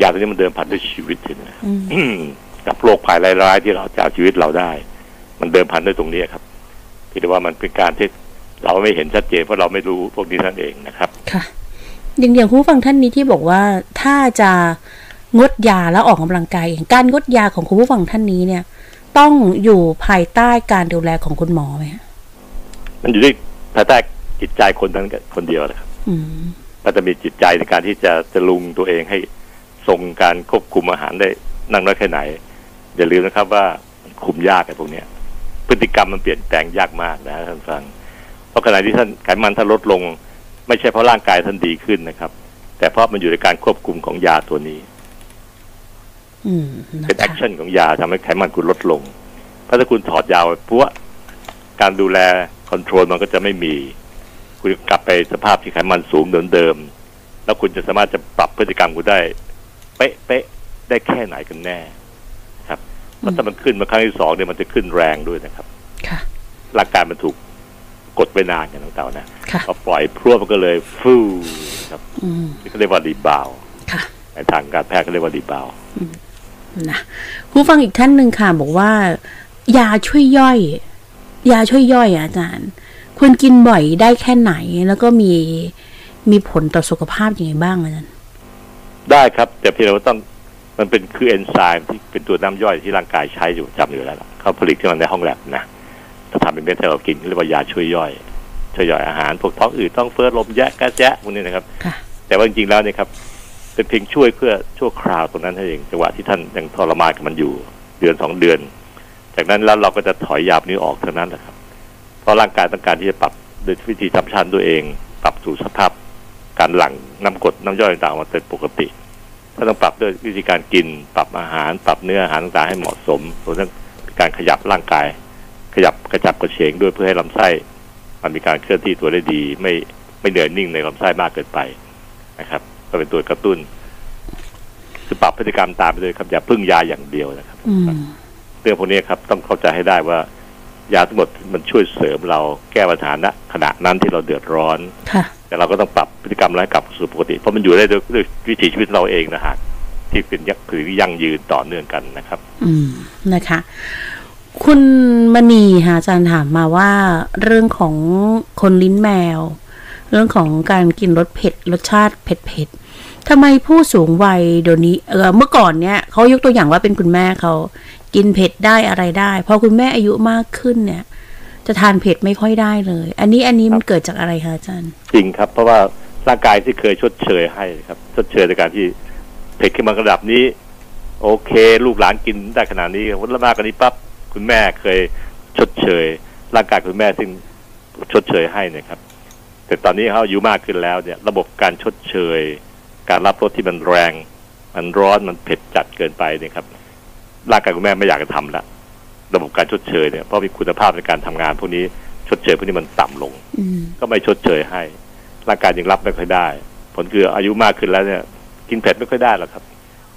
ยาตัวนี้มันเดิมพันด้วยชีวิตใช่ไหมอืมอืมกับโรคภัยร้ายๆที่เราจะเอาชีวิตเราได้ มันเดิมพันด้วยตรงนี้ครับพี่แต่ว่ามันเป็นการที่เราไม่เห็นชัดเจนเพราะเราไม่รู้พวกนี้นั่นเองนะครับ ค่ะ อย่างอย่างผู้ฟังท่านนี้ที่บอกว่าถ้าจะ งดยาแล้วออกกำลังกายอย่างการงดยาของคุณผู้ฟังท่านนี้เนี่ย ต้องอยู่ภายใต้การดูแลของคุณหมอไหมคะมันอยู่ที่ภายใต้จิตใจคนนั้นคนเดียวนะครับอืมมันจะมีจิตใจในการที่จะจะลุงตัวเองให้ทรงการควบคุมอาหารได้นั่งน้อยแค่ไหน อย่าลืมนะครับว่ามันคุมยากไอ้พวกเนี้ย พฤติกรรมมันเปลี่ยนแปลงยากมากนะท่านฟัง เพราะขณะที่ท่านไขมันท่านลดลง ไม่ใช่เพราะร่างกายท่านดีขึ้นนะครับ แต่เพราะมันอยู่ในการควบคุมของยาตัวนี้อืมนะ เป็นแอคะคชั่นของยาทำให้ไขมันคุณลดลงเพราะถ้าคุณถอดยาไปปั๊วการดูแล control มันก็จะไม่มี คุณกลับไปสภาพที่ไขมันสูงเหมือนเดิมแล้วคุณจะสามารถจะปรับพฤติกรรมคุณได้ เป๊ะเป๊ะได้แค่ไหนกันแน่ครับเพราะถ้ามันขึ้นมาครั้งที่สองเนี่ยมันจะขึ้นแรงด้วยนะครับค่ะร่างกายมันถูกกดไว้นานอย่างต่างๆนะค่ะพอปล่อยพรวดมันก็เลยฟูครับอืมนี่เขาเรียกว่า rebound ค่ะในทางการแพทย์เขาเรียกว่า rebound นะผู้ฟังอีกท่านหนึ่งค่ะ บอกว่า ยาช่วยย่อย ยาช่วยย่อยอะอาจารย์ ควรกินบ่อยได้แค่ไหน แล้วก็มีมีผลต่อสุขภาพยังไงบ้างอาจารย์ได้ครับ แต่เพียงแต่ว่าต้องมันเป็นคือเอนไซม์ที่เป็นตัวน้ำย่อยที่ร่างกายใช้อยู่จำอยู่แล้วล่ะเขาผลิตขึ้นมาในห้องแลบนะถ้าทำเป็นเม็ดให้เรากินเรียกว่ายาช่วยย่อยช่วยย่อยอาหารพวกท้องอืดท้องเฟ้อลมแยะแก๊สแยะพวกนี้นะครับค่ะแต่ว่าจริงๆแล้วเนี่ยครับ เป็นเพียงช่วยเพื่อชั่วคราวตรงนั้นเท่านั้นเองจังหวะที่ท่านยังทรมานกับมันอยู่เดือนสองเดือน จากนั้นแล้วเราก็จะถอยยานี้ออกเท่านั้นแหละครับ เพราะร่างกายต้องการที่จะปรับโดยวิธีธรรมชาติตัวเองปรับสู่สภาพการหลั่งน้ำกรดน้ำย่อยต่างๆมาเป็นปกติถ้าต้องปรับด้วยวิธีการกิน ปรับอาหาร ปรับเนื้ออาหารต่างๆให้เหมาะสมรวมทั้งการขยับร่างกาย ขยับกระจับกระเฉงด้วยเพื่อให้ลำไส้มันมีการเคลื่อนที่ตัวได้ดี ไม่ไม่เหนื่อยนิ่งในลำไส้มากเกินไปนะครับ ก็เป็นตัวกระตุ้น คือปรับพฤติกรรมตามไปเลยครับอย่าพึ่งยาอย่างเดียวนะครับอืมเรื่องพวกนี้ครับ ต้องเข้าใจให้ได้ว่ายาทั้งหมดมันช่วยเสริมเราแก้ปัญหาณขณะนั้นที่เราเดือดร้อนค่ะแต่เราก็ต้องปรับพฤติกรรมแล้วให้กลับสู่ปกติ เพราะมันอยู่ได้ด้วยด้วยวิถีชีวิตเราเองนะฮะที่เป็นยักคือยั่งยืนต่อเนื่องกันนะครับ อืมนะคะ คุณมณีค่ะอาจารย์ถามมาว่าเรื่องของคนลิ้นแมว เรื่องของการกินรสเผ็ดรสชาติเผ็ดเผ็ดๆ ทำไมผู้สูงวัยเดี๋ยวนี้เออเมื่อก่อนเนี่ยเขายกตัวอย่างว่าเป็นคุณแม่เขากินเผ็ดได้อะไรได้ พอคุณแม่อายุมากขึ้นเนี่ย จะทานเผ็ดไม่ค่อยได้เลย อันนี้อันนี้มันเกิดจากอะไรคะอาจารย์จริงครับ เพราะว่าร่างกายที่เคยชดเชยให้นะครับ ชดเชยในการที่เผ็ดขึ้นมาระดับนี้ โอเค ลูกหลานกินได้ขนาดนี้วันละมากกว่านี้ปั๊บคุณแม่เคยชดเชย ร่างกายคุณแม่ซึ่งชดเชยให้เนะครับ แต่ตอนนี้เขาอายุมากขึ้นแล้วเนี่ย ระบบการชดเชย การรับรสที่มันแรง มันร้อนมันเผ็ดจัดเกินไปเนี่ยครับร่างกายคุณแม่ไม่อยากจะทำละระบบการชดเชยเนี่ยเพราะมีคุณภาพในการทำงานพวกนี้ชดเชยพวกนี้มันต่ำลงอืมก็ไม่ชดเชยให้ ร่างกายยังรับไม่ค่อยได้ ผลคืออายุมากขึ้นแล้วเนี่ย กินเผ็ดไม่ค่อยได้หรอกครับ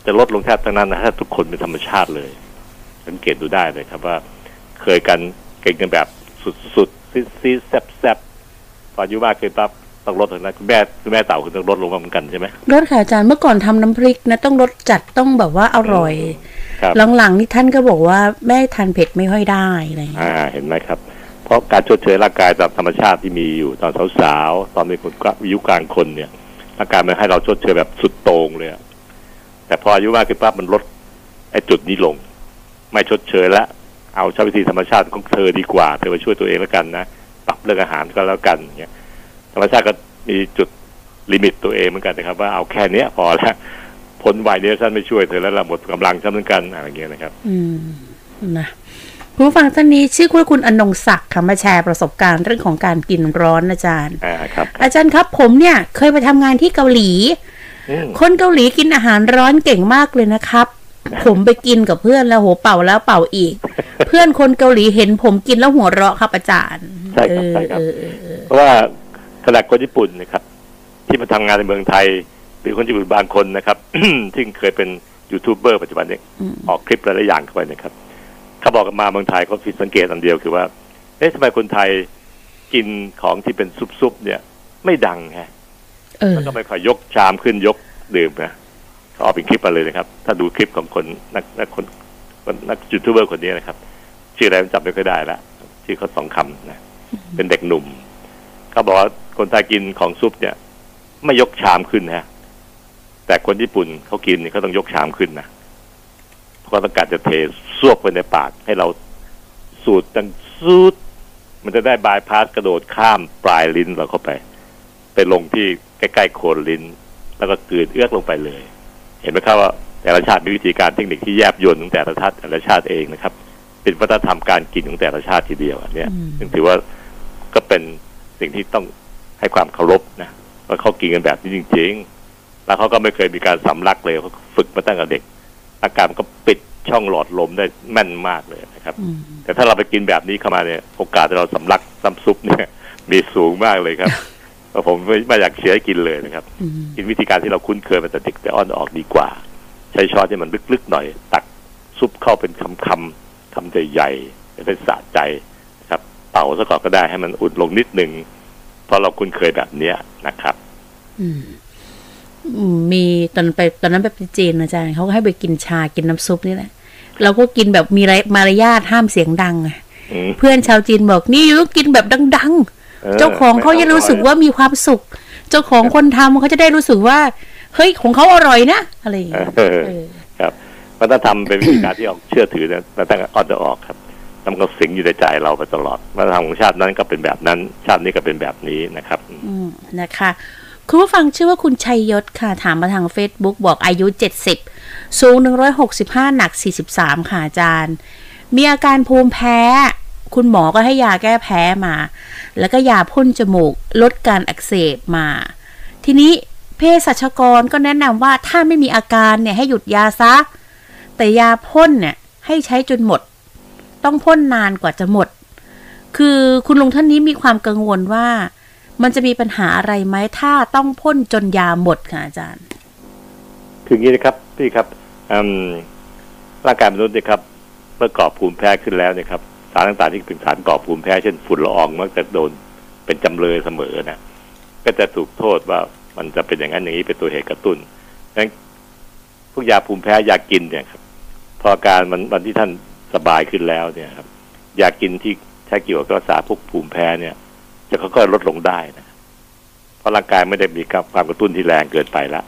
จะลดลงแทบทั้งนั้นนะถ้าทุกคนเป็นธรรมชาติเลย สังเกตดูได้เลยครับว่า เคยกันเก่งกันแบบสุดๆซีซีแซบแซบพออายุมากขึ้นปั๊บ ต้องลดถึงนั้นคุณแม่คุณแม่เต่าคุณต้องลดลงมาเหมือนกันใช่ไหมรสค่ะอาจารย์เมื่อก่อนทำน้ำพริกนะต้องรสจัดต้องแบบว่าอร่อยครับหลังๆนี่ท่านก็บอกว่าแม่ทานเผ็ดไม่ค่อยได้อะไรอย่างเงี้ยอ่าเห็นไหมครับ เพราะการชดเชยร่างกายตามธรรมชาติที่มีอยู่ตอนสาวๆตอนเป็นคนอายุกลางคนเนี่ยร่างกายมันให้เราชดเชยแบบสุดโต่งเลยอะแต่พออายุมากขึ้นปั๊บมันลดไอ้จุดนี้ลง ไม่ชดเชยแล้วเอาใช้วิธีธรรมชาติของเธอดีกว่า เธอไปช่วยตัวเองแล้วกันนะปรับเรื่องอาหารก็แล้วกันอย่างเงี้ย ธรรมชาติก็มีจุดลิมิตตัวเองเหมือนกันนะครับ ว่าเอาแค่เนี้ยพอแล้วพ้นวัยนี้ฉันไม่ช่วยเธอแล้วละหมดกำลังฉันเหมือนกันอะไรอย่างเงี้ยนะครับ อืมนะผู้ฟังท่านนี้ชื่อคุณคุณอนงศักดิ์ค่ะมาแชร์ประสบการณ์เรื่องของการกินร้อนอาจารย์อ่าครับ อาจารย์ครับผมเนี่ยเคยไปทำงานที่เกาหลีอืมคนเกาหลีกินอาหารร้อนเก่งมากเลยนะครับ ผมไปกินกับเพื่อนแล้วโหเป่าแล้วเป่าอีก เพื่อนคนเกาหลีเห็นผมกินแล้วหัวเราะครับอาจารย์ใช่ครับใช่ครับเออเออเออเพราะว่า ขนาดคนญี่ปุ่นนะครับ ที่มาทำงานในเมืองไทย หรือคนญี่ปุ่นบางคนนะครับที่เคยเป็นยูทูบเบอร์ปัจจุบันเนี่ยอืมออกคลิปหลายๆอย่างเข้าไปนะครับเขาบอกกันมาเมืองไทยเขาผิดสังเกตอันเดียวคือว่าเอ๊ะทำไมคนไทยกินของที่เป็นซุปๆเนี่ย ไม่ดังฮะเออแล้วก็ไม่ค่อยยกชามขึ้นยกดื่มนะเขาเอาเป็นคลิปมาเลยนะครับ ถ้าดูคลิปของคนนักนักคนคนนักยูทูบเบอร์คนนี้นะครับ ชื่ออะไรผมจำไม่ค่อยได้ละชื่อเขาสองคำนะเป็นเด็กหนุ่มเขาบอกว่า คนไทยกินของซุปเนี่ย ไม่ยกชามขึ้นฮะแต่คนญี่ปุ่นเขากินเนี่ยเขาต้องยกชามขึ้นนะเพราะต้องการจะเทซวบไปในปาก ให้เราสูดดังซูดมันจะได้บายพาสกระโดดข้ามปลายลิ้นเราเข้าไป ไปลงที่ใกล้ๆโคนลิ้น แล้วก็กลืนเอื้อกลงไปเลย เห็นไหมครับว่าแต่ละชาติมีวิธีการเทคนิคที่แยบยลของแต่ละชาติแต่ละชาติเองนะครับ เป็นวัฒนธรรมการกินของแต่ละชาติทีเดียวอันเนี้ยอืมซึ่งถือว่าก็เป็นสิ่งที่ต้อง ให้ความเคารพนะว่าเขากินกันแบบนี้จริง ๆ แล้วเขาก็ไม่เคยมีการสำลักเลยเขาฝึกมาตั้งแต่เด็ก อาการมันก็ปิดช่องหลอดลมได้แม่นมากเลยนะครับอืมแต่ถ้าเราไปกินแบบนี้เข้ามาเนี่ย โอกาสที่เราสำลักซ้ำซุปเนี่ย มีสูงมากเลยครับเพราะผมไม่ไม่อยากเชียร์ให้กินเลยนะครับอืมกินวิธีการที่เราคุ้นเคยมาแต่เด็กแต่อ้อนออกดีกว่า ใช้ช้อนที่มันลึกๆหน่อย ตักซุปเข้าเป็นคำคำๆคำใหญ่ๆจะได้สะใจนะครับ เป่าซะก่อนก็ได้ให้มันอุ่นลงนิดหนึ่งเพราะเราคุ้นเคยแบบเนี้ยนะครับอืมอืมมีตอนไปตอนนั้นไปจีนอาจารย์เขาก็ให้ไปกินชากินน้ำซุปนี่แหละเราก็กินแบบมีไรมารยาทห้ามเสียงดังไงอืมเพื่อนชาวจีนบอกนี่อยู่ต้องกินแบบดังออๆเจ้าของเขาจะรู้สึกว่ามีความสุข เจ้าของคนทำเขาจะได้รู้สึกว่า เฮ้ยของเขาอร่อยนะอะไรอย่างเงี้ยเออเออครับวัฒนธรรมเป็นวิธีการที่ออกเชื่อถือนะมาตั้งแต่อ้อนจะออกครับแล้ว มันก็สิงอยู่ในใจเราไปตลอดวัฒนธรรมของชาตินั้นก็เป็นแบบนั้น ชาตินี้ก็เป็นแบบนี้นะครับ อืมนะคะ คุณผู้ฟังชื่อว่าคุณชัยยศค่ะ ถามมาทาง Facebook บอกอายุ 70 สูง 165 หนัก 43 ค่ะอาจารย์ มีอาการภูมิแพ้ คุณหมอก็ให้ยาแก้แพ้มา แล้วก็ยาพ่นจมูก ลดการอักเสบมา ทีนี้เภสัชกรก็แนะนำว่าถ้าไม่มีอาการเนี่ยให้หยุดยาซะ แต่ยาพ่นเนี่ยให้ใช้จนหมด ต้องพ่นนานกว่าจะหมด คือคุณลุงท่านนี้มีความกังวลว่า มันจะมีปัญหาอะไรไหมถ้าต้องพ่นจนยาหมดค่ะอาจารย์ คืออย่างนี้นะครับพี่ครับร่างกายมนุษย์เนี่ยครับเมื่อก่อภูมิแพ้ขึ้นแล้วเนี่ยครับสารต่างๆที่เป็นสารก่อภูมิแพ้เช่นฝุ่นละอองมักจะโดนเป็นจำเลยเสมอนะก็จะถูกโทษว่ามันจะเป็นอย่างนั้นอย่างนี้เป็นตัวเหตุกระตุ้นดังนั้นพวกยาภูมิแพ้ยากินเนี่ยครับ พอการมันวันที่ท่าน สบายขึ้นแล้วเนี่ยครับยากินที่ใช้เกี่ยวกับรักษาพวกภูมิแพ้เนี่ย จะค่อยๆลดลงได้นะเพราะร่างกายไม่ได้มีความกระตุ้นที่แรงเกินไปละ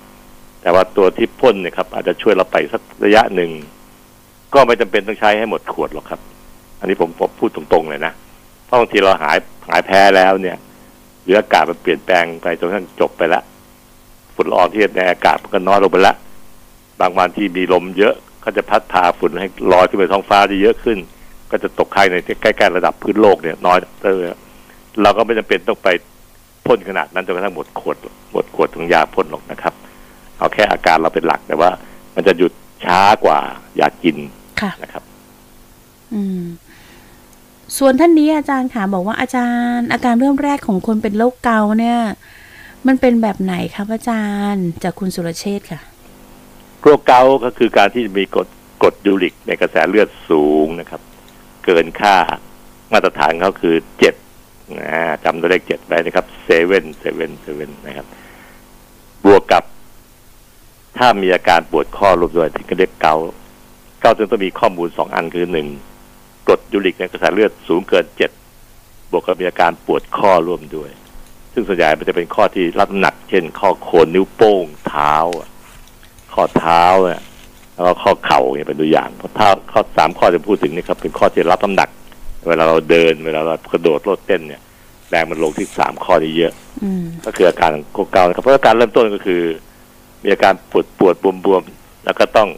แต่ว่าตัวที่พ่นเนี่ยครับ อาจจะช่วยเราไปสักระยะหนึ่งก็ไม่จำเป็นต้องใช้ให้หมดขวดหรอกครับ อันนี้ผมผมพูดตรงๆเลยนะเพราะบางทีเราหายหายแพ้แล้วเนี่ยหรืออากาศมันเปลี่ยนแปลงไปจนกระทั่งจบไปละฝุ่นละอองที่ในอากาศมันก็น้อยลงไปละบางวันที่มีลมเยอะ ก็จะพัดพาฝุ่นให้ลอยขึ้นไปท้องฟ้าได้เยอะขึ้น ก็จะตกใกล้ในใกล้ๆระดับพื้นโลกเนี่ยน้อยเตอร์เราก็ไม่จำเป็นต้องไปพ่นขนาดนั้นจนกระทั่งหมดขวดหมดขวดของยาพ่นหรอกนะครับ เอาแค่อาการเราเป็นหลักแต่ว่า มันจะหยุดช้ากว่ายากินค่ะนะครับ อืมส่วนท่านนี้อาจารย์ค่ะบอกว่าอาจารย์ อาการเริ่มแรกของคนเป็นโรคเกาต์เนี่ย มันเป็นแบบไหนครับอาจารย์ จากคุณสุรเชษฐ์ค่ะ โรคเกาต์ก็คือการที่มีกรดกรดยูริกในกระแสเลือดสูงนะครับ เกินค่ามาตรฐานเขาคือเจ็ดนะจำตัวเลขเจ็ดไว้นะครับ seven seven seven นะครับ บวกกับ ถ้ามีอาการปวดข้อร่วมด้วยถึงจะเรียกเกาต์เกาต์จึงต้องมีข้อมูลสองอันคือหนึ่งกรดยูริกในกระแสเลือดสูงเกินเจ็ดบวกกับมีอาการปวดข้อร่วมด้วย ซึ่งส่วนใหญ่มันจะเป็นข้อที่รับน้ำหนัก เช่น ข้อโคนนิ้วโป้งเท้าอะ ข้อเท้าเนี่ยแล้วก็ข้อเข่าเนี่ยเป็นตัวอย่างเพราะถ้าข้อสามข้อที่พูดถึงนี่ครับเป็นข้อที่รับน้ำหนัก เวลาเราเดินเวลาเรากระโดดโลดเต้นเนี่ยแรงมันลงที่สามข้อนี้เยอะอืมก็คืออาการโคเกานะครับเพราะอาการเริ่มต้นก็คือ มีอาการปวดปวดบวมบวมๆแล้วก็ต้อง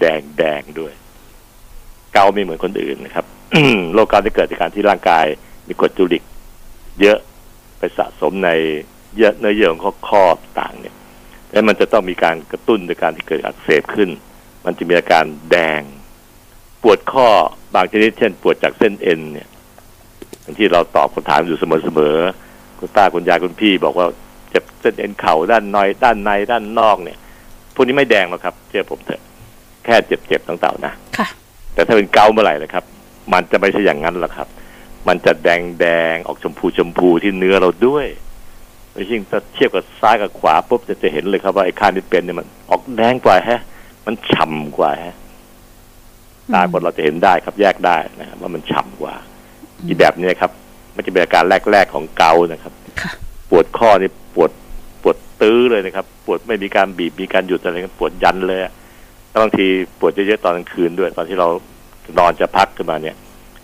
แดงแดงด้วย เกาไม่เหมือนคนอื่นนะครับโรคเกาที่เกิดจากการที่ร่างกายมีกรดจูริก เยอะไปสะสมในเยื่อเนื้อเยื่อของข้อข้อต่างเนี่ย แล้วมันจะต้องมีการกระตุ้นโดยการที่เกิดอักเสบขึ้น มันจะมีอาการแดง ปวดข้อบางชนิดเช่น ปวดจากเส้นเอ็นเนี่ยอย่างที่เราตอบคำถามอยู่เสมอๆคุณป้าคุณยายคุณพี่ บอกว่าเจ็บเส้นเอ็นเข่าด้านในด้านในด้านนอกเนี่ยพวกนี้ไม่แดงหรอกครับเชื่อผมเถอะ แค่เจ็บๆต่างๆนะค่ะแต่ถ้าเป็นเกาเมื่อไหร่นะครับ มันจะไม่ใช่อย่างนั้นหรอกครับ มันจะแดงแดงๆออกชมพูชมพูที่เนื้อเราด้วย ยิ่งถ้าเทียบกับซ้ายกับขวาปุ๊บจะจะเห็นเลยครับว่าไอ้ข้างที่เป็นเนี่ยมันออกแดงกว่าแฮะ มันฉ่ำกว่าฮะตาคนเราจะเห็นได้ครับแยกได้นะครับว่ามันฉ่ำกว่า อีแบบนี้ครับ มันจะเป็นอาการแรกๆของเกาต์นะครับค่ะปวดข้อนี่ปวดปวดตื้อเลยนะครับ ปวดไม่มีการบีบมีการหยุดอะไรกันปวดยันเลยอะแล้วบางทีปวดเยอะๆตอนกลางคืนด้วย ตอนที่เรานอนจะพักขึ้นมาเนี่ย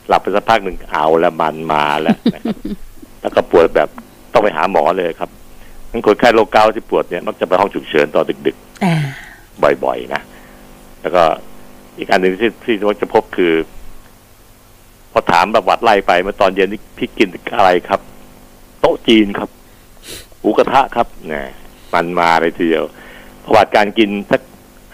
หลับไปสักพักหนึ่งเอาแล้วมันมาแล้วนะครับแล้วก็ปวดแบบ ต้องไปหาหมอเลยครับทั้งคนไข้โรคเกาต์ที่ปวดเนี่ยมักจะไปห้องฉุกเฉินตอนดึกอ่าๆบ่อยๆนะแล้วก็อีกอันหนึ่งที่ที่มักจะพบคือ พอถามประวัติไล่ไปเมื่อตอนเย็นนี่พี่กินอะไรครับ โต๊ะจีนครับหมูกระทะครับเนี่ยมันมาเลยทีเดียวประวัติการกินสัก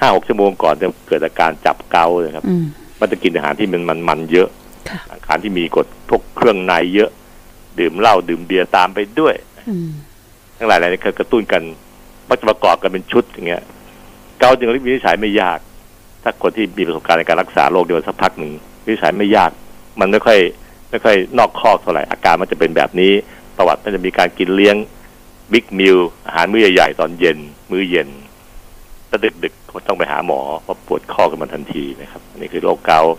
ห้าหกชั่วโมงก่อนจะเกิดอาการจับเกาต์นะครับอืมมันจะกินอาหารที่มันมันมันเยอะค่ะอาหารที่มีกรดพวกเครื่องในเยอะ ดื่มเหล้าดื่มเบียร์ตามไปด้วยอืมทั้งหลายอะไรนี่คือกระตุ้นกันมักจะประกอบกันเป็นชุดอย่างเงี้ย เกาต์จึงวินิจฉัยไม่ยาก ถ้าคนที่มีประสบการณ์ในการรักษาโรคเดียวสักพักหนึ่งวินิจฉัยไม่ยาก มันไม่ค่อยไม่ค่อยนอกคอกเท่าไหร่อาการมันจะเป็นแบบนี้ ประวัติมันจะมีการกินเลี้ยง big meal อาหารมื้อใหญ่ๆตอนเย็น มื้อเย็นถ้าดึกๆก็ต้องไปหาหมอเพราะปวดข้อกันมาทันทีนะครับ อันนี้คือโรคเกาต์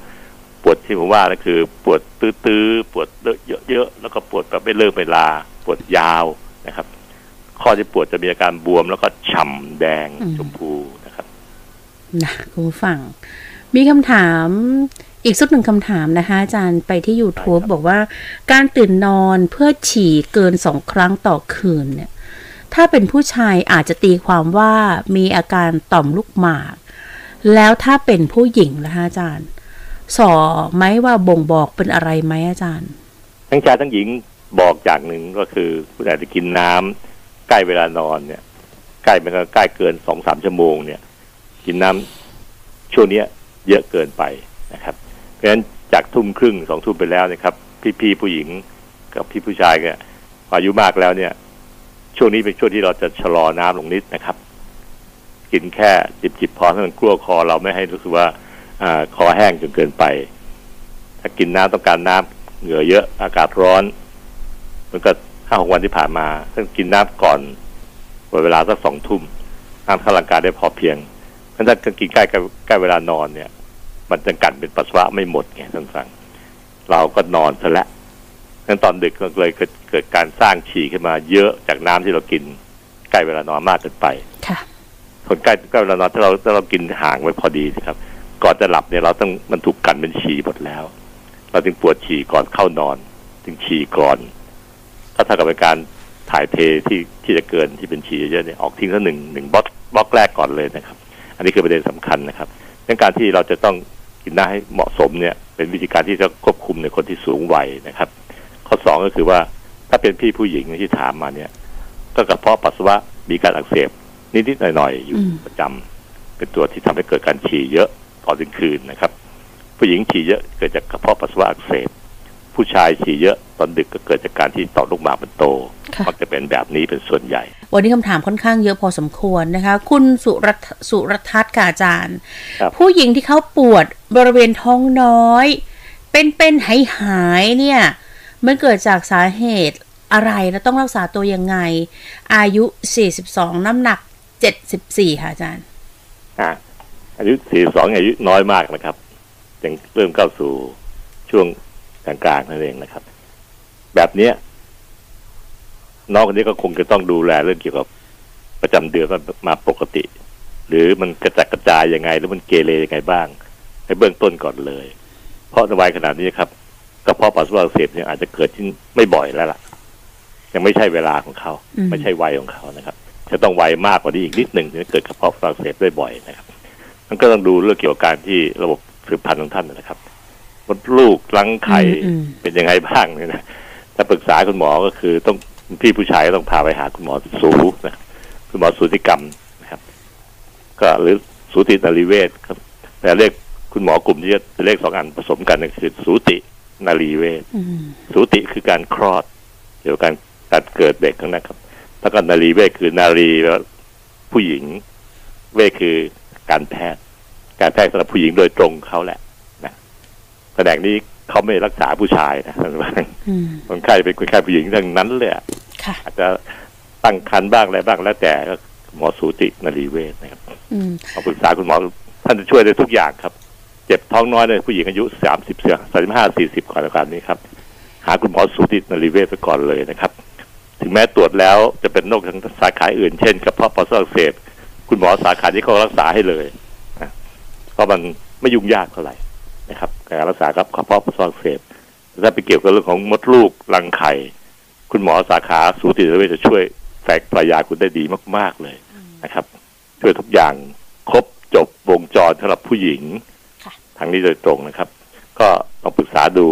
ปวดที่ผมว่านั่นคือ ปวดตื้อๆปวดเยอะๆแล้วก็ปวดแบบไม่เลิกเวลา ปวดยาวนะครับ ข้อที่ปวดจะมีอาการบวม แล้วก็ฉ่ำแดงอืมชมพูนะครับนะคุณผู้ฟัง มีคำถามอีกสักหนึ่งคำถามนะคะ อาจารย์ไปที่ YouTube ได้ครับบอกว่า การตื่นนอนเพื่อฉี่เกินสองครั้งต่อคืนเนี่ย ถ้าเป็นผู้ชายอาจจะตีความว่ามีอาการต่อมลูกหมาก แล้วถ้าเป็นผู้หญิงนะคะอาจารย์ สอไหมว่าบ่งบอกเป็นอะไรไหมอาจารย์ ทั้งชายทั้งหญิงบอกอย่างหนึ่งก็คือผู้ใดที่กินน้ำใกล้เวลานอนเนี่ย ใกล้มันก็ใกล้เกินสองสามชั่วโมงเนี่ย กินน้ำช่วงเนี้ยเยอะเกินไปนะครับ เพราะฉะนั้นจากทุ่มครึ่งสองทุ่มไปแล้วนะครับ พี่ๆผู้หญิงกับพี่ผู้ชายเนี่ยอายุมากแล้วเนี่ย ช่วงนี้เป็นช่วงที่เราจะชะลอน้ำลงนิดนะครับ กินแค่จิบๆพอให้มันกลั้วคอเราไม่ให้รู้สึกว่า อ่าคอแห้งจนเกินไป ถ้ากินน้ำต้องการน้ำเหงื่อเยอะอากาศร้อน มันก็ห้าหกวันที่ผ่านมาถ้ากินน้ำก่อนเวลาสักสองทุ่มน้ำเข้าร่างกายได้พอเพียงเพราะฉะนั้นถ้ากินใกล้ใกล้ใกล้เวลานอนเนี่ย มันจะกัดเป็นปัสสาวะไม่หมดไงท่านฟังเราก็นอนซะแล้วงั้นตอนดึกก็เลยเกิดเกิดการสร้างฉี่ขึ้นมาเยอะจากน้ำที่เรากินใกล้เวลานอนมากเกินไป ค่ะคนใกล้ใกล้เวลานอนถ้าเราถ้าเรากินห่างไว้พอดีนะครับ ก่อนจะหลับเนี่ยเราต้องมันถูกกันเป็นฉี่หมดแล้ว เราจึงปวดฉี่ก่อนเข้านอน จึงฉี่ก่อนก็เท่ากับเป็นการถ่ายเทที่ที่จะเกินที่เป็นฉี่เยอะๆเนี่ยออกทิ้งสักหนึ่งหนึ่งบล็อกบล็อกแรกก่อนเลยนะครับ อันนี้คือประเด็นสำคัญนะครับดังการที่เราจะต้องกินน้ำให้เหมาะสมเนี่ย เป็นวิธีการที่จะควบคุมในคนที่สูงวัยนะครับ ข้อสองก็คือว่าถ้าเป็นพี่ผู้หญิงที่ถามมาเนี่ย ก็กระเพาะปัสสาวะมีการอักเสบนิดๆหน่อยๆอยู่อืมประจำเป็นตัวที่ทำให้เกิดการฉี่เยอะ ตอนกลางคืนนะครับ ผู้หญิงฉี่เยอะเกิดจากกระเพาะปัสสาวะอักเสบผู้ชายฉี่เยอะตอนดึกก็เกิดจากการที่ต่อมลูกหมากมันโตค่ะมักจะเป็นแบบนี้เป็นส่วนใหญ่ วันนี้คำถามค่อนข้างเยอะพอสมควรนะคะ คุณสุรทสุรทัศน์ค่ะอาจารย์ครับผู้หญิงที่เขาปวดบริเวณท้องน้อย เป็นเป็นหายหายๆเนี่ยมันเกิดจากสาเหตุอะไรและต้องรักษาตัวยังไง อายุ 42 น้ำหนัก 74 ค่ะอาจารย์ อ่าอายุ 42 อายุน้อยมากนะครับ ยังเริ่มเข้าสู่ช่วงกลางๆนั่นเองนะครับ แบบเนี้ยน้องคนนี้ก็คงจะต้องดูแลเรื่องเกี่ยวกับประจำเดือนว่ามาปกติ หรือมันกระจัดกระจายยังไง หรือมันเกเรยังไงบ้าง ให้เบื้องต้นก่อนเลย เพราะในวัยขนาดนี้ครับกระเพาะปัสสาวะอักเสบเนี่ยอาจจะเกิดที่ไม่บ่อยแล้วล่ะ ยังไม่ใช่เวลาของเขาอืมไม่ใช่วัยของเขานะครับ จะต้องไวมากกว่านี้อีกนิดหนึ่งถึงจะเกิดกระเพาะปัสสาวะอักเสบได้บ่อยนะครับ มันก็ต้องดูเรื่องเกี่ยวกับการที่ระบบสืบพันธุ์ของท่านนะครับมดลูกรังไข่อืมเป็นยังไงบ้างเนี่ยนะถ้าปรึกษาคุณหมอก็คือต้องพี่ผู้ชายก็ต้องพาไปหาคุณหมอสูนะครับคุณหมอสูติกรรมนะครับ ก็หรือสูตินรีเวชครับ แต่เรียกคุณหมอกลุ่มที่จะเรียกสองอันผสมกันนั่นคือสูตินรีเวชอืมสูติคือการคลอด เกี่ยวกับการการเกิดเด็กข้างนะครับ แล้วก็นารีเวชคือนารีแล้วผู้หญิง เวชคือ การแพทย์ การแพทย์สำหรับผู้หญิงโดยตรงเขาแหละนะแผนกนี้เขาไม่รักษาผู้ชายนะอืมคนไข้เป็นคนไข้ผู้หญิงทั้งนั้นเลยอะค่ะอาจจะตั้งครรภ์บ้างอะไรบ้างแล้วแต่ก็หมอสูตินารีเวชนะครับอืมมาปรึกษาคุณหมอท่านจะช่วยได้ทุกอย่างครับ เจ็บท้องน้อยเลยผู้หญิงอายุสามสิบเสือสามสิบห้าสี่สิบก่อนการนี้ครับ หาคุณหมอสูตินรีเวชไปก่อนเลยนะครับ ถึงแม้ตรวจแล้วจะเป็นโรคทางสาขาอื่นเช่นกระเพาะปัสสาวะอักเสบ คุณหมอสาขาที่เขารักษาให้เลยนะเพราะมันไม่ยุ่งยากเท่าไหร่นะครับการรักษาครับกระเพาะปัสสาวะอักเสบถ้าไปเกี่ยวกับเรื่องของมดลูกรังไข่ คุณหมอสาขาสูตินรีเวชจะช่วยแฝกภรรยาคุณได้ดีมากๆเลยนะครับ ช่วยทุกอย่างครบจบวงจรสำหรับผู้หญิงค่ะทางนี้โดยตรงนะครับ ก็ลองปรึกษาดู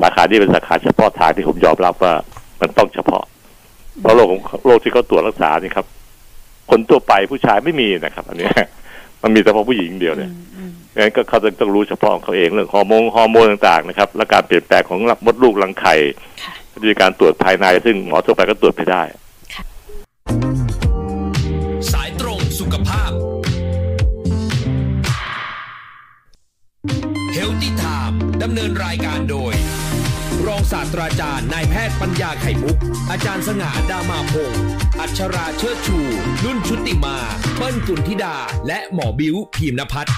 สาขาที่เป็นสาขาเฉพาะทางที่ผมยอมรับว่ามันต้องเฉพาะ เพราะโรคของโรคที่เขาตรวจรักษานี่ครับ คนทั่วไปผู้ชายไม่มีนะครับ อันเนี้ยมันมีเฉพาะผู้หญิงเดียวเนี่ยอืมงั้นก็เขาจะต้องรู้เฉพาะของเขาเองเรื่องฮอร์โมนฮอร์โมนต่างๆนะครับ และการเปลี่ยนแปลงของมดลูกรังไข่ค่ะด้วยการตรวจภายใน ซึ่งหมอทั่วไปก็ตรวจไม่ได้ สายตรงสุขภาพ Healthy Time ดำเนินรายการโดย รองศาสตราจารย์นายแพทย์ปัญญาไข่มุก อาจารย์สง่าดามาพงศ์อัชราเชิดชู นุ่นชุติมา เปิ้ลกุลธิดา และหมอบิวพิมนพัฒน์